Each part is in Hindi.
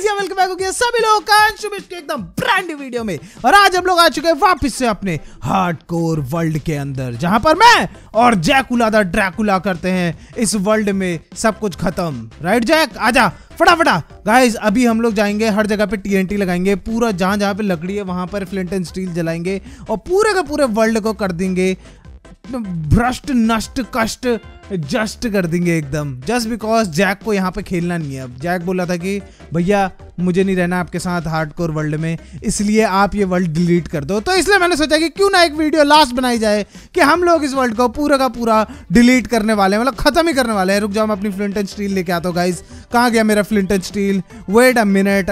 गाइस ये वेलकम बैक हो गया सभी लोग का अंशुमिश के एकदम ब्रांड वीडियो में। और आज हम लोग आ चुके हैं वापस से अपने हार्डकोर वर्ल्ड के अंदर, जहाँ पर मैं और जैकुला द ड्रैकुला करते हैं। इस वर्ल्ड में सब कुछ खत्म। राइट जैक आजा, फटाफटा। गाइस अभी हम लोग जाएँगे, हर जगह पे टीएनटी लगाएँगे, पूरा जहाँ जहाँ पे लकड़ी है, वहाँ पर फ्लिंट एंड स्टील जलाएँगे और पूरे के पूरे वर्ल्ड को कर देंगे। भ्रष्ट नष्ट, कष्ट जस्ट कर देंगे एकदम। जस्ट बिकॉज़ जैक को यहाँ पे खेलना नहीं है। अब जैक बोला था कि, भैया, मुझे नहीं रहना आपके साथ हार्डकोर वर्ल्ड में, इसलिए आप ये वर्ल्ड डिलीट कर दो। तो इसलिए मैंने सोचा कि क्यों ना एक वीडियो लास्ट बनाई जाए कि हम लोग इस वर्ल्ड को पूरा का पूरा डिलीट करने वाले हैं मतलब खत्म ही करने वाले हैं। रुक जाओ, मैं अपनी फ्लिंट एंड स्टील लेके आता हूँ गाइज़ कहाँ गया मेरा flint and steel wait a minute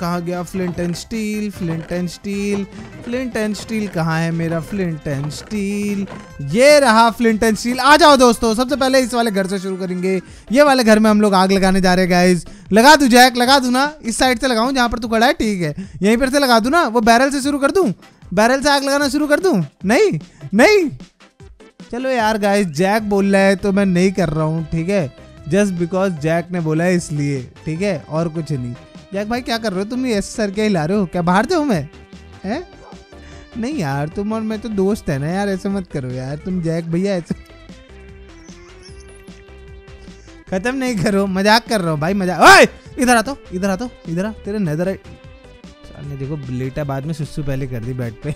कहाँ गया flint and steel flint and steel flint and steel कहाँ है मेरा फ्लिंट एंड स्टील ये रहा फ्लिंट एंड स्टील आ जाओ दोस्तों, सबसे पहले इस वाले घर से शुरू करेंगे। ये वाले घर में हम लोग आग लगाने जा रहे हैं गाइज़ लगा दू जैक लगा दू ना। इस साइड से लगाऊँ जहाँ पर तू खड़ा है, ठीक है। यहीं पर से लगा दू ना, वो बैरल से शुरू कर दूँ? बैरल से आग लगाना शुरू कर दूँ? नहीं नहीं। चलो यार गाइस जैक बोल रहा है तो मैं नहीं कर रहा हूँ, ठीक है? जस्ट बिकॉज़ जैक ने बोला है इसलिए, ठीक है? और कुछ नहीं। जैक भाई, क्या कर रहे हो? तुम ऐसे सर क्या हिला रहे हो? क्या बाहर जाऊँ मैं? है? नहीं यार, तुम और मैं तो दोस्त है ना यार, ऐसे मत करो यार। तुम जैक भैया, ऐसे खत्म नहीं करो, मज़ाक कर रहा हूँ भाई, मज़ाक। इधर आ तो इधर आ तो इधर आ, तेरे नज़र ने देखो, लेटा बाद में सुसु पहले कर दी बेड पे।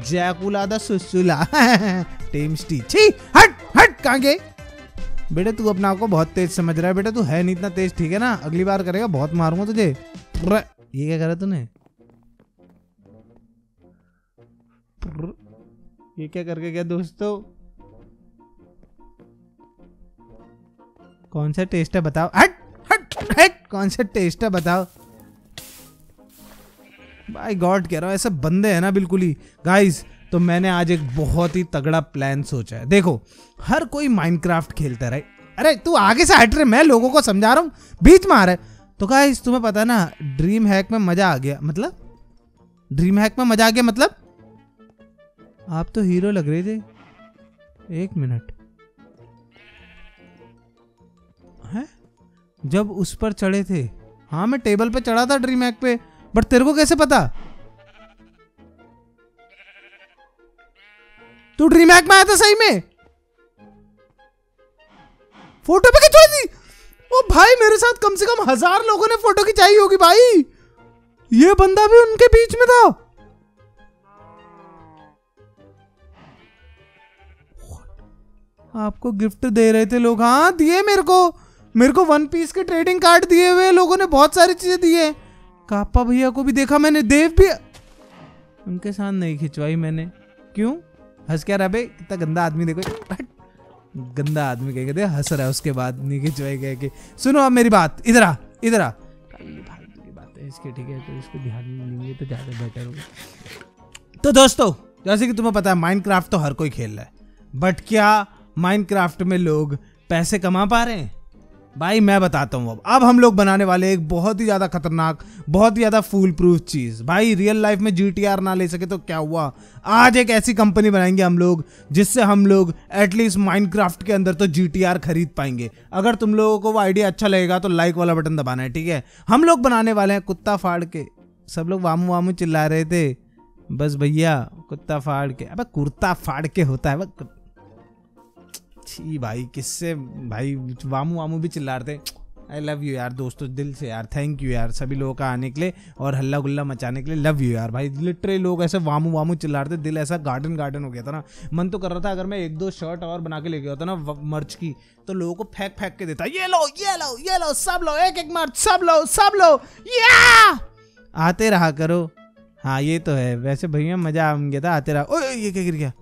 जैकुला दा सुसुला। टेमस्टी। छी, हट हट, कहाँ गए बेटा, तू अपना आप को बहुत तेज समझ रहा है। बेटा, तू है नहीं इतना तेज, ठीक है ना? अगली बार करेगा, बहुत मारूँगा तुझे। ये क्या करा तूने? ये क्या करके गया दोस्तों? कौन सा टेस्ट है बताओ। हट हट हट, कौन सा टेस्ट है बताओ। भाई गॉड कह रहा हूँ, ऐसे बंदे हैं ना बिल्कुल ही। गाइस तो मैंने आज एक बहुत ही तगड़ा प्लान सोचा है। देखो, हर कोई माइनक्राफ्ट खेलता रहे अरे, तू आगे से हट रहे, मैं लोगों को समझा रहा हूँ, बीच में आ रहा है। तो गाइस तुम्हें पता ना ड्रीम हैक में मज़ा आ गया। मतलब? ड्रीम हैक में मज़ा आ गया मतलब? आप तो हीरो लग रहे थे। एक मिनट जब उस पर चढ़े थे। हाँ मैं टेबल पे चढ़ा था ड्रीम हैक पे, बट तेरे को कैसे पता? तू ड्रीम हैक में आया था सही में? फ़ोटो पे खिंचवाई थी? ओ भाई, मेरे साथ कम से कम हज़ार लोगों ने फ़ोटो खिंचाई होगी भाई। ये बंदा भी उनके बीच में था। आपको गिफ्ट दे रहे थे लोग हाँ दिए मेरे को। मेरे को वन पीस के ट्रेडिंग कार्ड दिए हुए लोगों ने बहुत सारी चीज़ें दी है। कापा भैया को भी देखा मैंने, देव भी उनके साथ नहीं खिंचवाई मैंने। क्यों? हंस क्या रहा भाई? कितना गंदा आदमी देखो। गंदा आदमी कह दे, हंस रहा है उसके बाद, नहीं खिंचवाई गए के। सुनो अब मेरी बात, इधर आ इधर आ। इसके ठीक है तो इसको ध्यान देंगे तो ज़्यादा बेटर होगा। तो दोस्तों, जैसे कि तुम्हें पता है माइनक्राफ्ट तो हर कोई खेल रहा है। बट क्या माइनक्राफ्ट में लोग पैसे कमा पा रहे हैं? भाई, मैं बताता हूँ अब। अब हम लोग बनाने वाले एक बहुत ही ज़्यादा खतरनाक, बहुत ही ज़्यादा फूल प्रूफ चीज़। भाई रियल लाइफ में जीटीआर ना ले सके तो क्या हुआ? आज एक ऐसी कंपनी बनाएँगे हम लोग, जिससे हम लोग एटलीस्ट माइनक्राफ्ट के अंदर तो जीटीआर खरीद पाएँगे। अगर तुम लोगों को वो आइडिया अच्छा लगेगा तो लाइक वाला बटन दबाना है, ठीक है? हम लोग बनाने वाले हैं कुत्ता फाड़ के। सब लोग वामू वामू चिल्ला रहे थे। बस भैया, कुत्ता फाड़ के। अब, कुर्ता फाड़ के होता है छी भाई, किससे? भाई, वामू वामू भी चिल्ला रहे थे। आई लव यू यार दोस्तों, दिल से यार थैंक यू यार, सभी लोगों का आने के लिए और हल्ला गुल्ला मचाने के लिए लव यू यार। भाई लिटरली लोग ऐसे वामू वामू चिल्ला रहे थे, दिल ऐसा गार्डन गार्डन हो गया था ना। मन तो कर रहा था अगर मैं एक दो शर्ट और बना के लेके आता ना मर्च की तो लोगों को फेंक फेंक के देता। ये लो ये लो ये लो, सब लो, एक एक मर्च सब लो सब लो। या आते रहा करो। हाँ ये तो है। वैसे भैया, मज़ा आ गया था, आते रहा। ओ ये क्या गिर गया?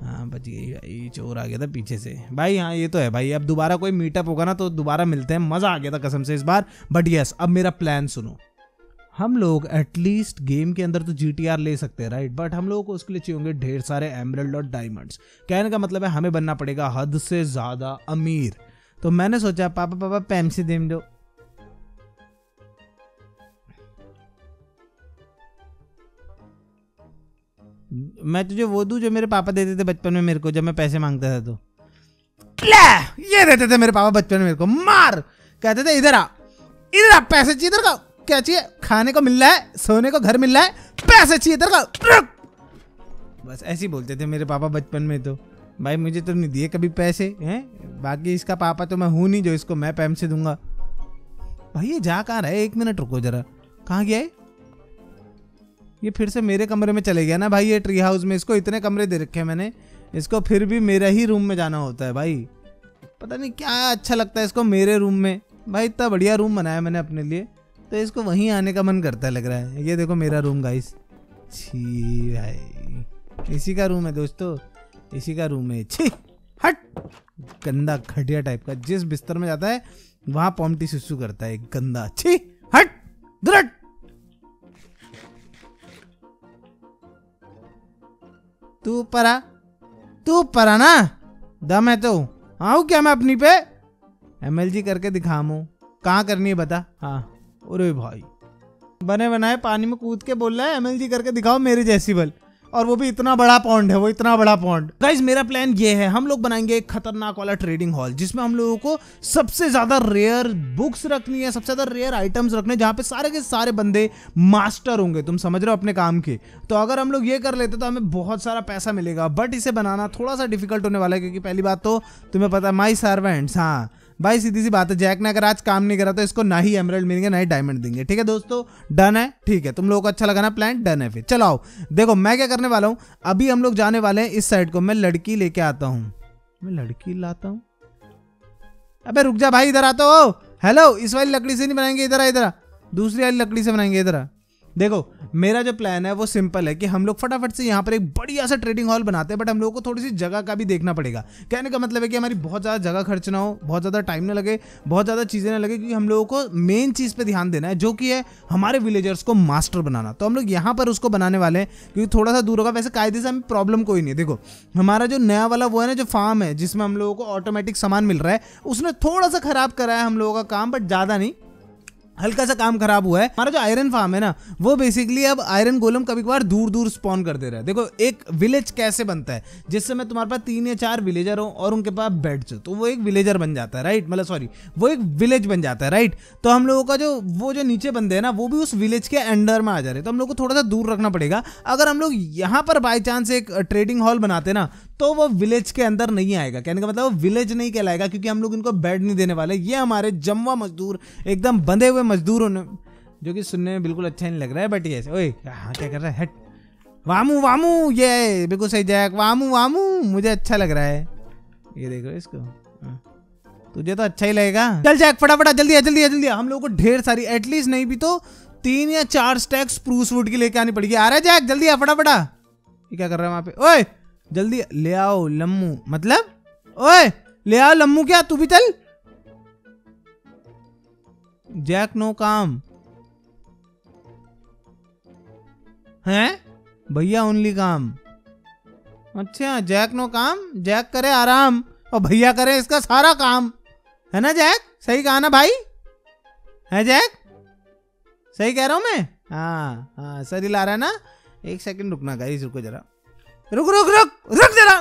हाँ बच गई चोर आ गया था पीछे से। भाई हाँ ये तो है भाई, अब दोबारा कोई मीटअप होगा ना तो दोबारा मिलते हैं। मज़ा आ गया था कसम से इस बार बट यस अब मेरा प्लान सुनो। हम लोग एटलीस्ट गेम के अंदर तो जीटीआर ले सकते हैं राइट बट हम लोगों को उसके लिए चाहिए होंगे ढेर सारे एमरल्ड और डायमंड्स कहने का मतलब है हमें बनना पड़ेगा हद से ज़्यादा अमीर। तो मैंने सोचा, पापा पापा पैमसी दे दो। मैं तुझे वो दू जो मेरे पापा देते थे बचपन में मेरे को, जब मैं पैसे माँगता था तो। ये देते थे मेरे पापा बचपन में मेरे को। मार! कहते थे, इधर आ। इधर आ, पैसे चाहिए इधर का? क्या चाहिए? खाने को मिल रहा है? सोने को घर मिल रहा है? पैसे चाहिए इधर का? बस ऐसे ही बोलते थे मेरे पापा बचपन में तो। भाई, मुझे तो नहीं दिए कभी पैसे, हैं? बाकी इसका पापा तो मैं हूँ नहीं, जो इसको मैं पैम से दूँगा। भाई, ये जा कहाँ रहा है? एक मिनट रुको जरा। कहाँ गया है ये फिर से मेरे कमरे में चले गया ना भाई, ये ट्री हाउस में। इसको इतने कमरे दे रखे हैं मैंने। इसको फिर भी मेरा ही रूम में जाना होता है भाई। पता नहीं क्या अच्छा लगता है इसको मेरे रूम में। भाई, इतना बढ़िया रूम बनाया मैंने अपने लिए। तो इसको वहीं आने का मन करता लग रहा है। ये देखो मेरा रूम गाइस छी भाई। इसी का रूम है दोस्तों। इसी का रूम है। छी! हट! गंदा खटिया टाइप का। जिस बिस्तर में जाता है, वहाँ पॉम्टी सुसु करता है। गंदा। छी! हट! दुरट तू परा तू परा ना? दम है तो। आऊ क्या मैं अपनी पे? एमएलजी करके दिखामू कहाँ करनी है बता? हाँ। अरे भाई। बने बनाए पानी में कूद के बोल रहा है एमएलजी करके दिखाओ मेरे जैसी बल। और वो भी इतना बड़ा पॉन्ड है, वो इतना बड़ा पॉन्ड गाइज़ मेरा प्लान ये है, हम लोग बनाएँगे एक खतरनाक वाला ट्रेडिंग हॉल जिसमें हम लोगों को सबसे ज़्यादा रेयर बुक्स रखनी है, सबसे ज़्यादा रेयर आइटम्स रखने जहाँ पे सारे के सारे बंदे मास्टर होंगे। तुम समझ रहे हो अपने काम के? तो अगर हम लोग ये कर लेते तो हमें बहुत सारा पैसा मिलेगा बट इसे बनाना थोड़ा सा डिफ़िकल्ट होने वाला है, क्योंकि पहली बात तो तुम्हें पता है माई सर्वेंट्स हाँ। भाई सीधी सी बात है जैक ने अगर आज काम नहीं करा तो इसको ना ही एमरल्ड मिलेंगे, ना ही डायमंड देंगे। ठीक है दोस्तों? डन है? ठीक है, तुम लोगों को अच्छा लगा ना प्लान डन है फिर। चलो आओ। देखो, मैं क्या करने वाला हूँ? अभी हम लोग जाने वाले हैं इस साइड को। मैं लड़की लेके आता हूँ। मैं लड़की लाता हूँ? अबे, रुक जा भाई, इधर आता हो हेलो इस वाली लकड़ी से नहीं बनाएँगे इधर इधर दूसरी वाली लकड़ी से बनाएँगे इधर देखो, मेरा जो प्लान है वो सिंपल है कि हम लोग फटाफट से यहाँ पर एक बढ़िया सा ट्रेडिंग हॉल बनाते हैं बट हम लोगों को थोड़ी सी जगह का भी देखना पड़ेगा। कहने का मतलब है कि हमारी बहुत ज़्यादा जगह खर्च ना हो, बहुत ज़्यादा टाइम ना लगे, बहुत ज़्यादा चीज़ें ना लगे, क्योंकि हम लोगों को मेन चीज़ पर ध्यान देना है, जो कि है हमारे विलेजर्स को मास्टर बनाना। तो हम लोग यहाँ पर उसको बनाने वाले हैं, क्योंकि थोड़ा सा दूर होगा। वैसे कायदे से हमें प्रॉब्लम कोई नहीं देखो, हमारा जो नया वाला वो है ना, जो फार्म है, जिसमें हम लोगों को ऑटोमेटिक सामान मिल रहा है, उसने थोड़ा सा खराब करा है हम लोगों का काम बट ज़्यादा नहीं। हल्का सा काम खराब हुआ है। हमारा जो आयरन फार्म है ना, वो बेसिकली अब आयरन गोलम कभी कभार दूर दूर स्पॉन कर दे रहा। है देखो, एक विलेज कैसे बनता है? जिससे मैं तुम्हारे पास तीन या चार विलेजर हो और उनके पास बेड्स हो तो वो एक विलेजर बन जाता है राइट मतलब सॉरी वो एक विलेज बन जाता है राइट तो हम लोगों का जो, वो जो नीचे बंदे हैं ना, वो भी उस विलेज के अंडर में आ जा रहे तो हम लोग को थोड़ा सा दूर रखना पड़ेगा। अगर हम लोग यहाँ पर बाई चांस एक ट्रेडिंग हॉल बनाते ना तो वो विलेज के अंदर नहीं आएगा। कहने का मतलब वो विलेज नहीं कहलाएगा क्योंकि हम लोग इनको बेड नहीं देने वाले। ये हमारे जमवा मजदूर, एकदम बंधे हुए मजदूर होने जो कि सुनने में बिल्कुल अच्छा नहीं लग रहा है बट ये ओए हाँ क्या कर रहा है? हट वामू वामू, ये, बिल्कुल सही जैक वामू वामू, मुझे अच्छा लग रहा है। ये देखो इसको। हाँ। तुझे तो अच्छा ही लगेगा। चल जैक फटाफट, जल्दी आ जल्दी आ, जल्दी हम लोगों को ढेर सारी एटलीस्ट नहीं भी तो तीन या चार स्टैक्स स्प्रूस वुड की लेके आनी पड़ेगी। आ रहा है जैक जल्दी आ, फटाफट ये क्या कर रहा है वहाँ पे? ओए! जल्दी ले आओ लम्मू। मतलब? ओए, ले आओ लम्मू क्या? तू भी चल। जैक नो काम। है? भैया ओनली काम। अच्छा जैक नो काम। जैक करे आराम। और भैया करे इसका सारा काम। है ना जैक? सही कहा ना भाई? है जैक? सही कह रहा हूँ मैं? हाँ हाँ सर ला रहा है ना? एक सेकंड रुकना गाइस रुको जरा। रुक रुक रुक रुक जरा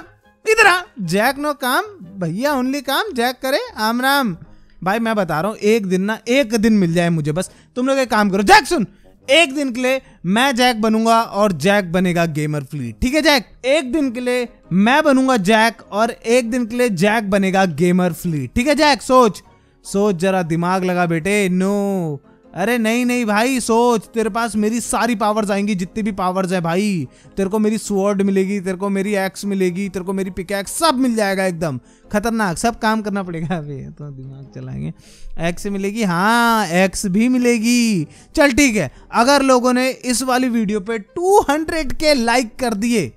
इधर आ? जैक नो काम, भैया ओनली काम, जैक करे, आम राम। भाई, मैं बता रहा हूँ, एक दिन ना, एक दिन मिल जाए मुझे, बस। तुम लोग एक काम करो, जैक सुन, एक दिन के लिए मैं जैक बनूँगा और जैक बनेगा गेमर फ्लीट ठीक है जैक? एक दिन के लिए मैं बनूँगा जैक और एक दिन के लिए जैक बनेगा गेमर फ्लीट ठीक है जैक? सोच सोच, जरा दिमाग लगा बेटे, नो। अरे नहीं नहीं भाई, सोच। तेरे पास मेरी सारी पावर्स आएँगी, जितनी भी पावर्स है भाई। तेरे को मेरी स्वॉर्ड मिलेगी, तेरे को मेरी एक्स मिलेगी, तेरे को मेरी पिकैक्स सब मिल जाएगा एकदम। खतरनाक, सब काम करना पड़ेगा अभी। तो दिमाग चलाएँगे। एक्स मिलेगी हाँ एक्स भी मिलेगी। चल ठीक है, अगर लोगों ने इस वाली वीडियो पे 200 के लाइक कर दिए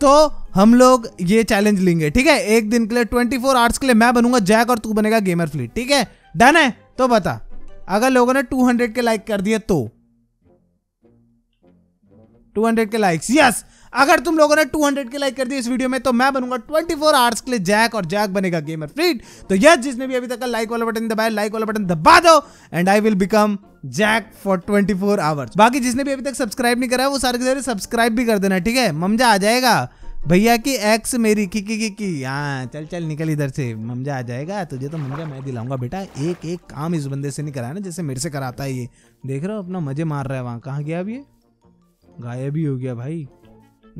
तो हम लोग ये चैलेंज लेंगे, ठीक है? एक दिन के लिए 24 आवर्स के लिए मैं बनूँगा जैक और तू बनेगा गेमर फ्लीट ठीक है? डन है? तो बता। अगर लोगों ने 200 के लाइक कर दिए तो। 200 के लाइक्स यस अगर तुम लोगों ने 200 के लाइक कर दिए इस वीडियो में तो मैं बनूँगा 24 फोर आवर्स के लिए जैक और जैक बनेगा गेमर फ्रीड तो यस जिसने भी अभी तक लाइक वाला बटन दबाया लाइक वाला बटन दबा दो and I will become Jack for 24 four hours बाकी जिसने भी अभी तक सब्सक्राइब नहीं करा, वो सारे के सारे सब्सक्राइब भी कर देना, ठीक है? ममजा आ जाएगा। भैया की एक्स मेरी, की की की की। हाँ चल चल, निकल इधर से। ममजा आ जाएगा, तुझे तो ममजा, मैं दिलाऊँगा बेटा। एक एक काम इस बंदे से नहीं कराया ना जैसे मेरे से कराता है ये। देख रहे हो, अपना मज़े मार रहा है वहाँ। कहाँ गया अब ये? गायब ही हो गया भाई।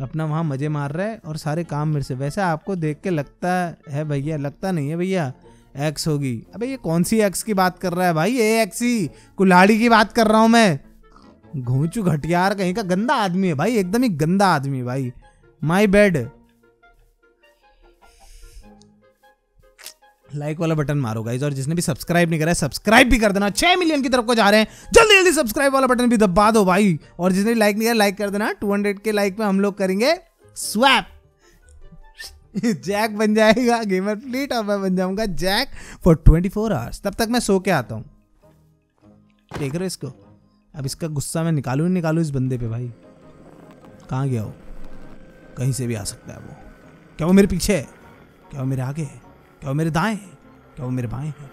अपना वहाँ मज़े मार रहा है और सारे काम मेरे से। वैसे आपको देख के लगता है भैया, लगता नहीं है भैया एक्स होगी। अबे ये कौन सी एक्स की बात कर रहा है भाई? ये एक्स ही, कुल्हाड़ी की बात कर रहा हूँ मैं। घूचू घटियार, कहीं का गंदा आदमी है भाई, एकदम ही गंदा आदमी है भाई। माई बेड लाइक वाला बटन मारो गाइज़ और जिसने भी सब्सक्राइब नहीं करा है सब्सक्राइब भी कर देना। छह मिलियन की तरफ़ को जा रहे हैं। जल्दी जल्दी सब्सक्राइब वाला बटन भी दबा दो भाई। और जिसने लाइक नहीं करा लाइक कर देना। 200 के लाइक में हम लोग करेंगे स्वैप जैक बन जाएगा गेमर फ्लीट और मैं बन जाऊँगा जैक फॉर 24 फोर आवर्स तब तक मैं सो के आता हूँ। देख रहे हो इसको? अब इसका गुस्सा मैं निकालू नहीं निकालू इस बंदे पे भाई। कहाँ गया वो? कहीं से भी आ सकता है वो। क्या वो मेरे पीछे है? क्या वो मेरे आगे है? क्या वो मेरे दाएँ है? क्या वो मेरे बाएँ है?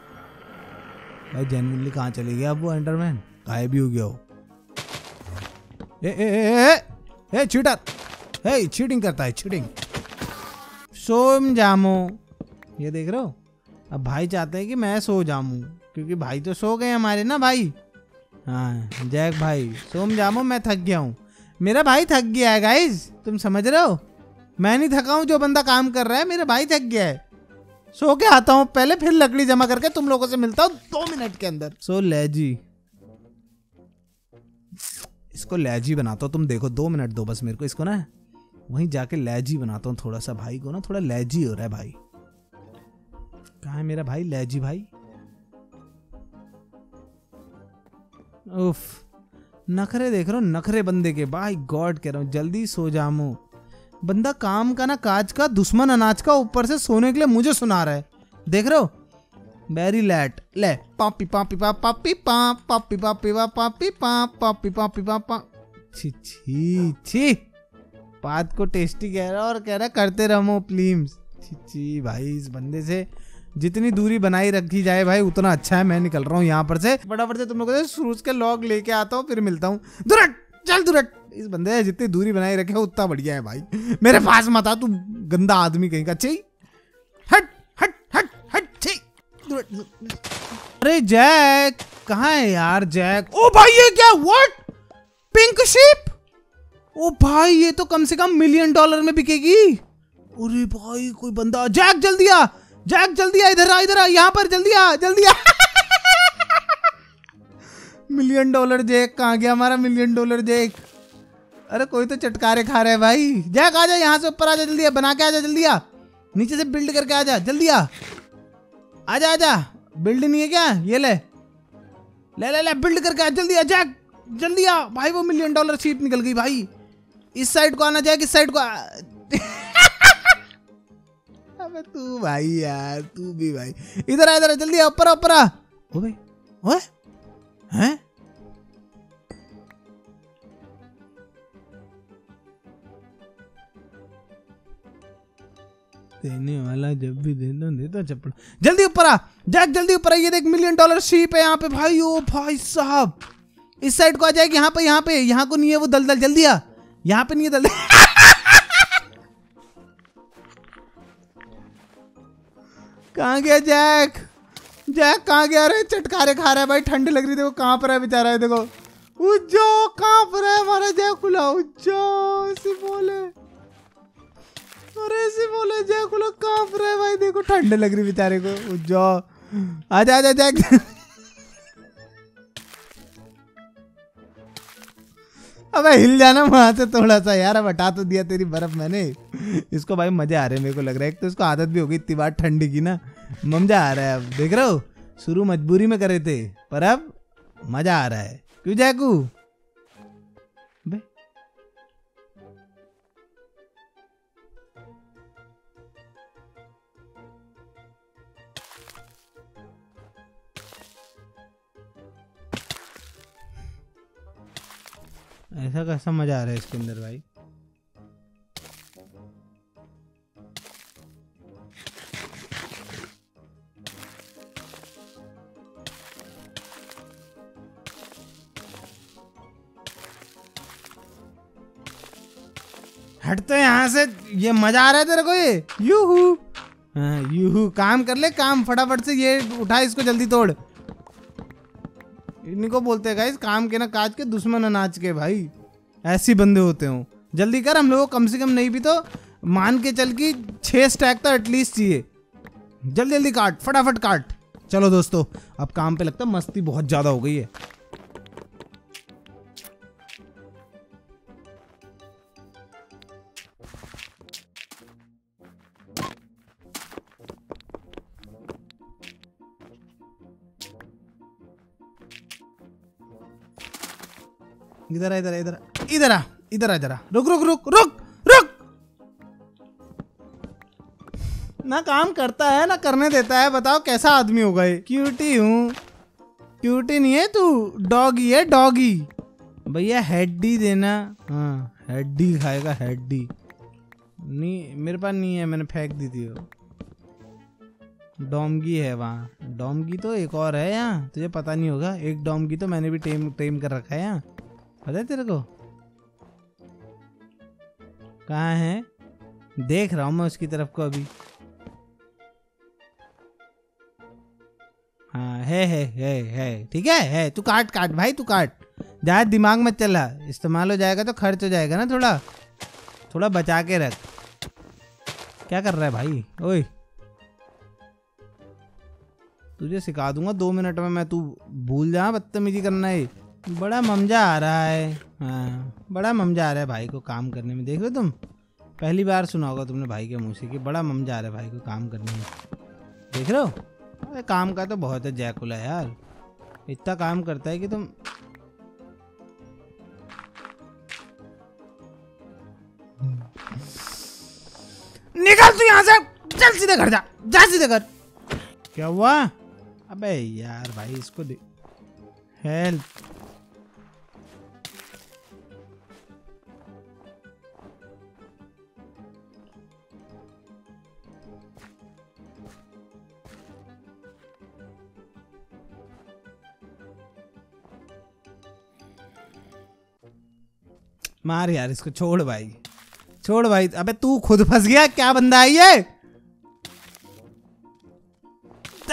भाई जेनविनली कहाँ चले गया अब वो एंडरमैन गायब भी हो गया वो। ए ए ए ए ए चीटर ए चीटिंग करता है चीटिंग सोम जामो। ये देख रहे हो? अब भाई चाहते हैं कि मैं सो जाऊँ क्योंकि भाई तो सो गए हमारे ना भाई। हाँ जैक भाई, सोम जामो, मैं थक गया हूँ। मेरा भाई थक गया है गाइज़ तुम समझ रहे हो? मैं नहीं थका हूँ जो बंदा काम कर रहा है, मेरा भाई थक गया है. सो के आता हूँ, पहले फिर लकड़ी जमा करके तुम लोगों से मिलता हूँ दो मिनट के अंदर. सो लेजी इसको लैजी बनाता हूँ, तुम देखो, दो मिनट दो बस मेरे को इसको ना. वहीं जाके लैजी बनाता हूँ, थोड़ा सा भाई को ना, थोड़ा लैजी हो रहा है भाई. कहा है मेरा भाई? लैजी भाई. उफ. नखरे देख रहा हूँ, नखरे बंदे के। भाई गॉड कह रहा हूँ, जल्दी सो जामो बंदा काम का ना काज का, दुश्मन अनाज का ऊपर से सोने के लिए मुझे सुना रहा है। देख रहे हो? वेरी लैट ले, पापी पापी, पा पापी पा, पापी पापी, पा पापी पा, पापी पापी, पा पा। छी छी छी। बात को टेस्टी कह रहा और कह रहा करते रहो प्लीज़ छी छी, भाई इस बंदे से जितनी दूरी बनाई रखी जाए भाई, उतना अच्छा है। मैं निकल रहा हूँ यहाँ पर से। फटाफट से तुम लोगों सूरज के लॉग लेके आता हूँ, फिर मिलता हूँ। दुरट! चल दुरट! इस बंदे से जितनी दूरी बनाई रखे उतना बढ़िया है भाई। मेरे पास मत आ, तू गंदा आदमी कहीं का चाहिए हट हट हट हट, छी। अरे जैक, कहाँ है यार जैक? ओ भाई, ये क्या व्हाट पिंक शिप? ओ भाई, ये तो कम से कम मिलियन डॉलर में बिकेगी। अरे भाई, कोई बंदा, जैक, जल्दी आ। जैक जल्दी आ, इधर आ इधर आ, यहाँ पर, जल्दी आ जल्दी आ। मिलियन डॉलर जैक कहाँ गया हमारा मिलियन डॉलर जैक अरे, कोई तो चटकारे खा रहे हैं भाई। जैक आ जा यहाँ से, ऊपर आ जा, जल्दी आ, बना के आ जा, जल्दी आ। नीचे से बिल्ड करके आ जा, जल्दी आ। आजा आजा बिल्ड नहीं है क्या? ये ले। ले ले ले बिल्ड करके आ, जल्दी आ जैक जल्दी आ। भाई, वो मिलियन डॉलर सीट निकल गई, भाई। इस साइड को आना जैक इस साइड को आ। अबे तू भाई यार, तू भी भाई। इधर आ, इधर जल्दी आ, ऊपर ओ भाई ओए हैं? देने वाला जब भी दे दो दे दो चप्पल। जल्दी ऊपर आ। जैक जल्दी ऊपर आ। ये देख मिलियन डॉलर शीप है यहाँ पे। भाई, ओ भाई साहब। इस साइड को आ जाएगी, यहाँ पे यहाँ पे। यहाँ को नहीं है वो दलदल। जल्दी आ। यहाँ पे नहीं है दलदल। कहाँ गया जैक? जैक कहाँ गया? अरे चटकारे खा रहा है भाई, ठंड लग रही देखो कहाँ पर है बेचारा है देखो। उज्जो कहाँ पर है, हमारा जय खुला, उज्जो ऐसे बोले अरे ऐसे बोले जय खुला कहाँ पर है भाई, देखो, ठंड लग रही बेचारे को, उज्जो। आजा आजा, जैक। अबे हिल जाना वहाँ से थोड़ा सा यार, अब हटा तो दिया तेरी बर्फ़ मैंने। इसको भाई मज़े आ रहे हैं मेरे को लग रहा है। एक तो इसको आदत भी होगी इतनी बार ठंडी की ना। मज़ा आ रहा है अब। देख रहे हो? शुरू मजबूरी में करे थे, पर अब मज़ा आ रहा है। क्यों जैकू? ऐसा कैसा मज़ा आ रहा है इसके अंदर भाई? हटते यहाँ से। ये मज़ा आ रहा है तेरे को ये? यूहू। हाँ यूहू, काम कर ले, काम फटाफट से, ये उठा इसको जल्दी तोड़। इनको बोलते हैं काम के ना काज के दुश्मन अनाज के भाई। ऐसे बंदे होते हो। जल्दी कर, हम लोग कम से कम नहीं भी तो मान के चल की छह स्टैक तो एटलीस्ट चाहिए। जल्दी जल्दी काट, फटाफट काट। चलो दोस्तों, अब काम पे लगता है मस्ती बहुत ज़्यादा हो गई है। इधर इधर इधर इधर इधर जरा रुक रुक रुक रुक रुक। ना काम करता है, ना करने देता है। बताओ कैसा आदमी होगा ये? क्यूटी हूँ। क्यूटी नहीं है तू? डॉगी है डॉगी भैया हेड्डी देना। हाँ हेड्डी खाएगा हेड्डी नहीं, मेरे पास नहीं है, मैंने फेंक दी थी वो। डोमगी है वहाँ। डोमगी तो एक और है यहाँ। तुझे पता नहीं होगा, एक डोमगी तो मैंने भी टेम टेम कर रखा है यहाँ। पता है तेरे को? कहाँ है? देख रहा हूँ मैं उसकी तरफ़ को अभी। हाँ है है है है। ठीक है है। तू काट काट, भाई, तू काट। ज़्यादा दिमाग मत चला। इस्तेमाल हो जाएगा तो खर्च हो जाएगा ना थोड़ा। थोड़ा बचा के रख। क्या कर रहा है भाई? ओए। तुझे सिखा दूँगा, दो मिनट में मैं तू भूल जा, बदतमीजी करना है बड़ा ममजा आ रहा है। हाँ बड़ा ममजा आ रहा है भाई को काम करने में। देख रहे हो तुम? पहली बार सुना होगा तुमने भाई के मुँह से कि बड़ा ममजा आ रहा है भाई को काम करने में। देख रहे हो? अरे काम का तो बहुत है जैकुला यार। इतना काम करता है कि तुम निकल तू यहाँ से। चल सीधे घर जा। जा सीधे घर। क्या हुआ? अबे यार भाई, इसको दे हेल्प मार यार, इसको छोड़ भाई। छोड़ भाई, अबे तू खुद फंस गया, क्या बंदा है ये?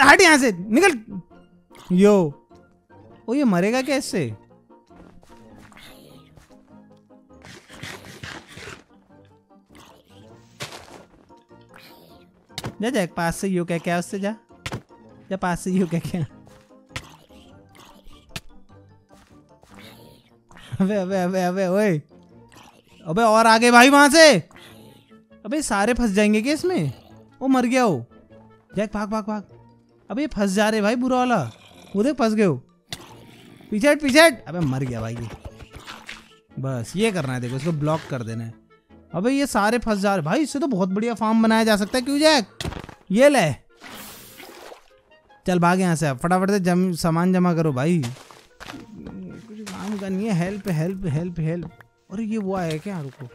हट यहाँ से, निकल। यो, ओ, ये मरेगा कैसे जा जा पास से यू क्या क्या उससे जा। जा, पास से यू क्या क्या अबे अबे अबे अबे, ओए। अबे और आगे भाई वहाँ से। अबे सारे फंस जाएँगे क्या इसमें? वो मर गया हो जैक, भाग भाग भाग। अबे फंस जा रहे भाई, बुरा वाला। वो देख, फंस गए हो पीछे पीछे अबे मर गया भाई ये। बस, ये करना है देखो, इसको ब्लॉक कर देना है। अबे ये सारे फंस जा रहे भाई, इससे तो बहुत बढ़िया फार्म बनाया जा सकता है। क्यों जैक? ये ले। चल, भाग यहाँ से फटाफट से जम, सामान जमा करो भाई। कुछ काम का नहीं है। हेल्प हेल्प हेल्प हेल्प अरे ये वो आया क्या? रुको।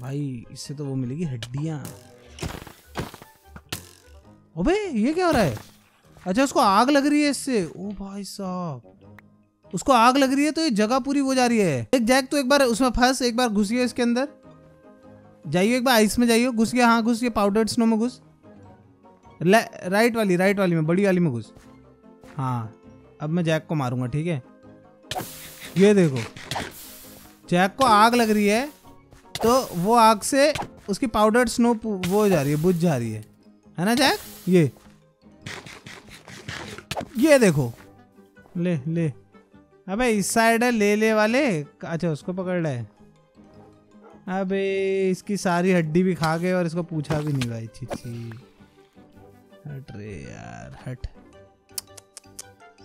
भाई, इससे तो वो मिलेगी हड्डियाँ। अबे, ये क्या हो रहा है? अच्छा उसको आग लग रही है इससे। ओ भाई साहब। उसको आग लग रही है तो ये जगह पूरी हो जा रही है। एक जैक तो एक बार उसमें फंस, एक बार घुसिए इसके अंदर। जाइए एक बार आइस में जाइए घुस गया हाँ घुस गया पाउडर स्नो में घुस। राइट वाली राइट वाली में, बड़ी वाली में घुस। हाँ अब मैं जैक को मारूँगा, ठीक है? ये देखो। जैक को आग लग रही है तो वो आग से उसकी पाउडर स्नो वो जा रही है, बुझ जा रही है। है ना जैक? ये। ये देखो। ले ले। अबे, इस साइड है, ले ले वाले। अच्छा उसको पकड़ रहा है अबे, इसकी सारी हड्डी भी खा गए और इसको पूछा भी नहीं भाई छी हट रे यार, हट।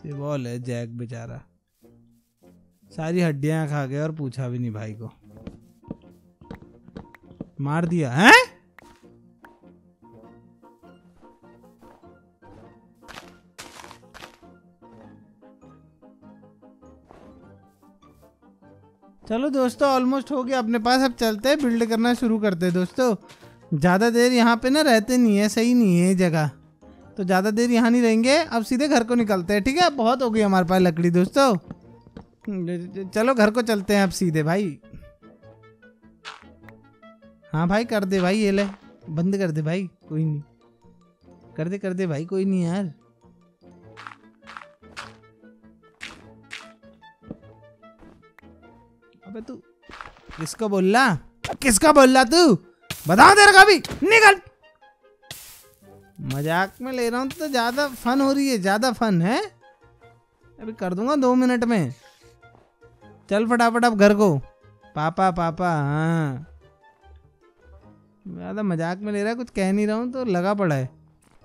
बॉल है जैक बेचारा। सारी हड्डियाँ खा गए और पूछा भी नहीं भाई को। मार दिया, है? चलो दोस्तों ऑलमोस्ट हो गया अपने पास। अब चलते हैं बिल्ड करना शुरू करते हैं दोस्तों। ज़्यादा देर यहाँ पे ना रहते नहीं है, सही नहीं है जगह। तो ज़्यादा देर यहाँ नहीं रहेंगे, अब सीधे घर को निकलते हैं, ठीक है? बहुत हो गई हमारे पास लकड़ी दोस्तों। चलो घर को चलते हैं अब सीधे, भाई। हाँ भाई, कर दे भाई, ये ले। बंद कर दे भाई, कोई नहीं। कर दे कर दे भाई, कोई नहीं यार। अबे तू किसको बोल रहा किसका बोल रहा तू? बता तेरे का भी निकल। मज़ाक में ले रहा हूँ तो ज़्यादा फन हो रही है, ज़्यादा फन है। अभी कर दूँगा दो मिनट में। चल फटाफट अब घर को। पापा पापा हाँ। ज़्यादा मज़ाक में ले रहा है कुछ कह नहीं रहा हूँ तो लगा पड़ा है।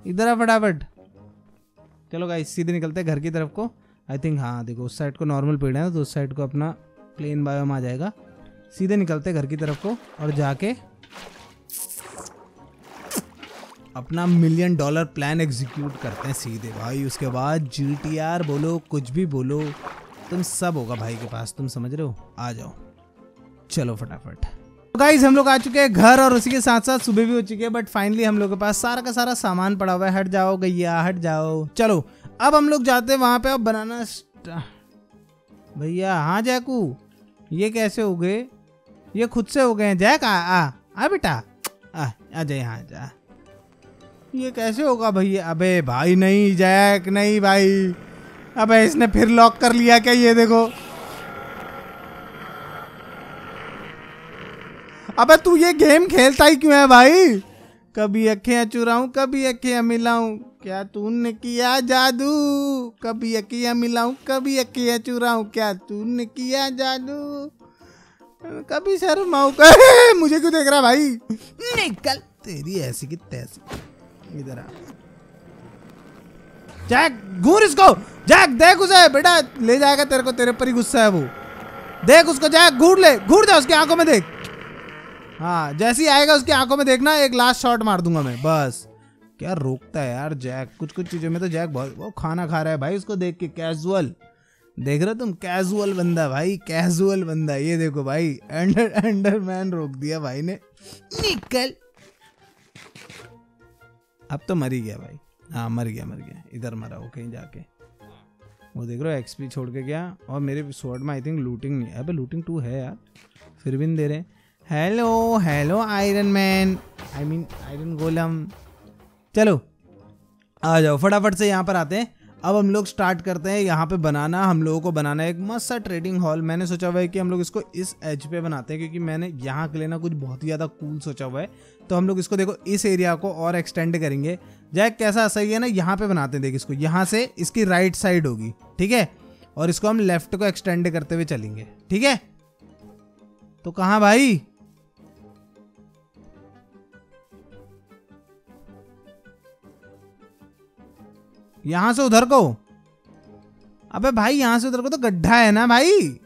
इधर आ फटाफट। चलो गाइस सीधे निकलते हैं घर की तरफ़ को। आई थिंक हाँ देखो, उस साइड को नॉर्मल पेड़ है ना तो उस साइड को अपना प्लेन बायोम आ जाएगा। सीधे निकलते हैं घर की तरफ़ को, और जाके अपना मिलियन डॉलर प्लान एग्जीक्यूट करते हैं सीधे। भाई, उसके बाद जीटीआर बोलो, कुछ भी बोलो। तुम सब होगा भाई के पास तुम समझ रहे हो? आ जाओ। चलो फटाफट। तो गाइज़ हम लोग आ चुके हैं घर और उसी के साथ साथ सुबह भी हो चुकी है बट फाइनली हम लोग के पास सारा का सारा सामान पड़ा हुआ है। हट जाओ गैया हट जाओ। चलो अब हम लोग जाते हैं वहाँ पे अब बनाना भैया हाँ जैकू ये कैसे हो गए? ये खुद से हो गए हैं। जैक आ आ, आ बेटा। आ जाए यहाँ जा। ये कैसे होगा भैया? अबे भाई नहीं जैक नहीं भाई। अबे, इसने फिर लॉक कर लिया क्या? ये देखो। अबे, तू ये गेम खेलता ही क्यों है भाई? कभी अखियाँ चुराऊं, कभी अखियाँ मिलाऊं। क्या तूने किया जादू? कभी अखियाँ मिलाऊं, कभी अखियाँ चुराऊं। क्या तूने किया जादू? कभी सर शर्माऊं मुझे क्यों देख रहा भाई? निकल, तेरी ऐसी की तैसी। इधर आ। जैक घूर इसको। जैक देख उसे। बेटा, ले जाएगा तेरे को, तेरे पर ही गुस्सा है वो। देख उसको जैक घूर ले, घूर जा उसकी आँखों में देख। हाँ जैसे आएगा उसकी आँखों में देखना, एक लास्ट शॉट मार दूँगा मैं, बस। क्या रोकता है यार जैक कुछ कुछ चीज़ों में तो जैक बहुत वो खाना खा रहा है भाई उसको देख के कैजुअल देख रहे हो तुम? कैजुअल बंदा भाई कैजुअल बंदा। ये देखो भाई अंडर अंडर मैन रोक दिया भाई ने। निकल। अब तो मर ही गया भाई। हाँ मर गया मर गया। इधर मरा वो कहीं जाके। वो देख रहे हो एक्सपी छोड़ के गया और मेरे स्वॉर्ड में आई थिंक लूटिंग नहीं, अबे लूटिंग टू है यार, फिर भी नहीं दे रहे। Hello hello iron man I mean iron golem चलो, आ जाओ, फटाफट से यहाँ पर आते हैं। अब हम लोग स्टार्ट करते हैं यहाँ पे बनाना, हम लोगों को बनाना एक मस्त सा ट्रेडिंग हॉल मैंने सोचा हुआ है कि हम लोग इसको इस एज पे बनाते हैं, क्योंकि मैंने यहाँ के लिए ना कुछ बहुत ही ज़्यादा कूल सोचा हुआ है। तो हम लोग इसको देखो, इस एरिया को और एक्सटेंड करेंगे। जैक, कैसा सही है ना? यहाँ पे बनाते हैं, देख इसको। यहाँ से इसकी राइट साइड होगी, ठीक है? और इसको हम लेफ़्ट को एक्सटेंड करते हुए चलेंगे, ठीक है? तो कहाँ भाई? यहाँ से उधर को। अबे भाई, यहाँ से उधर को तो गड्ढा है ना भाई?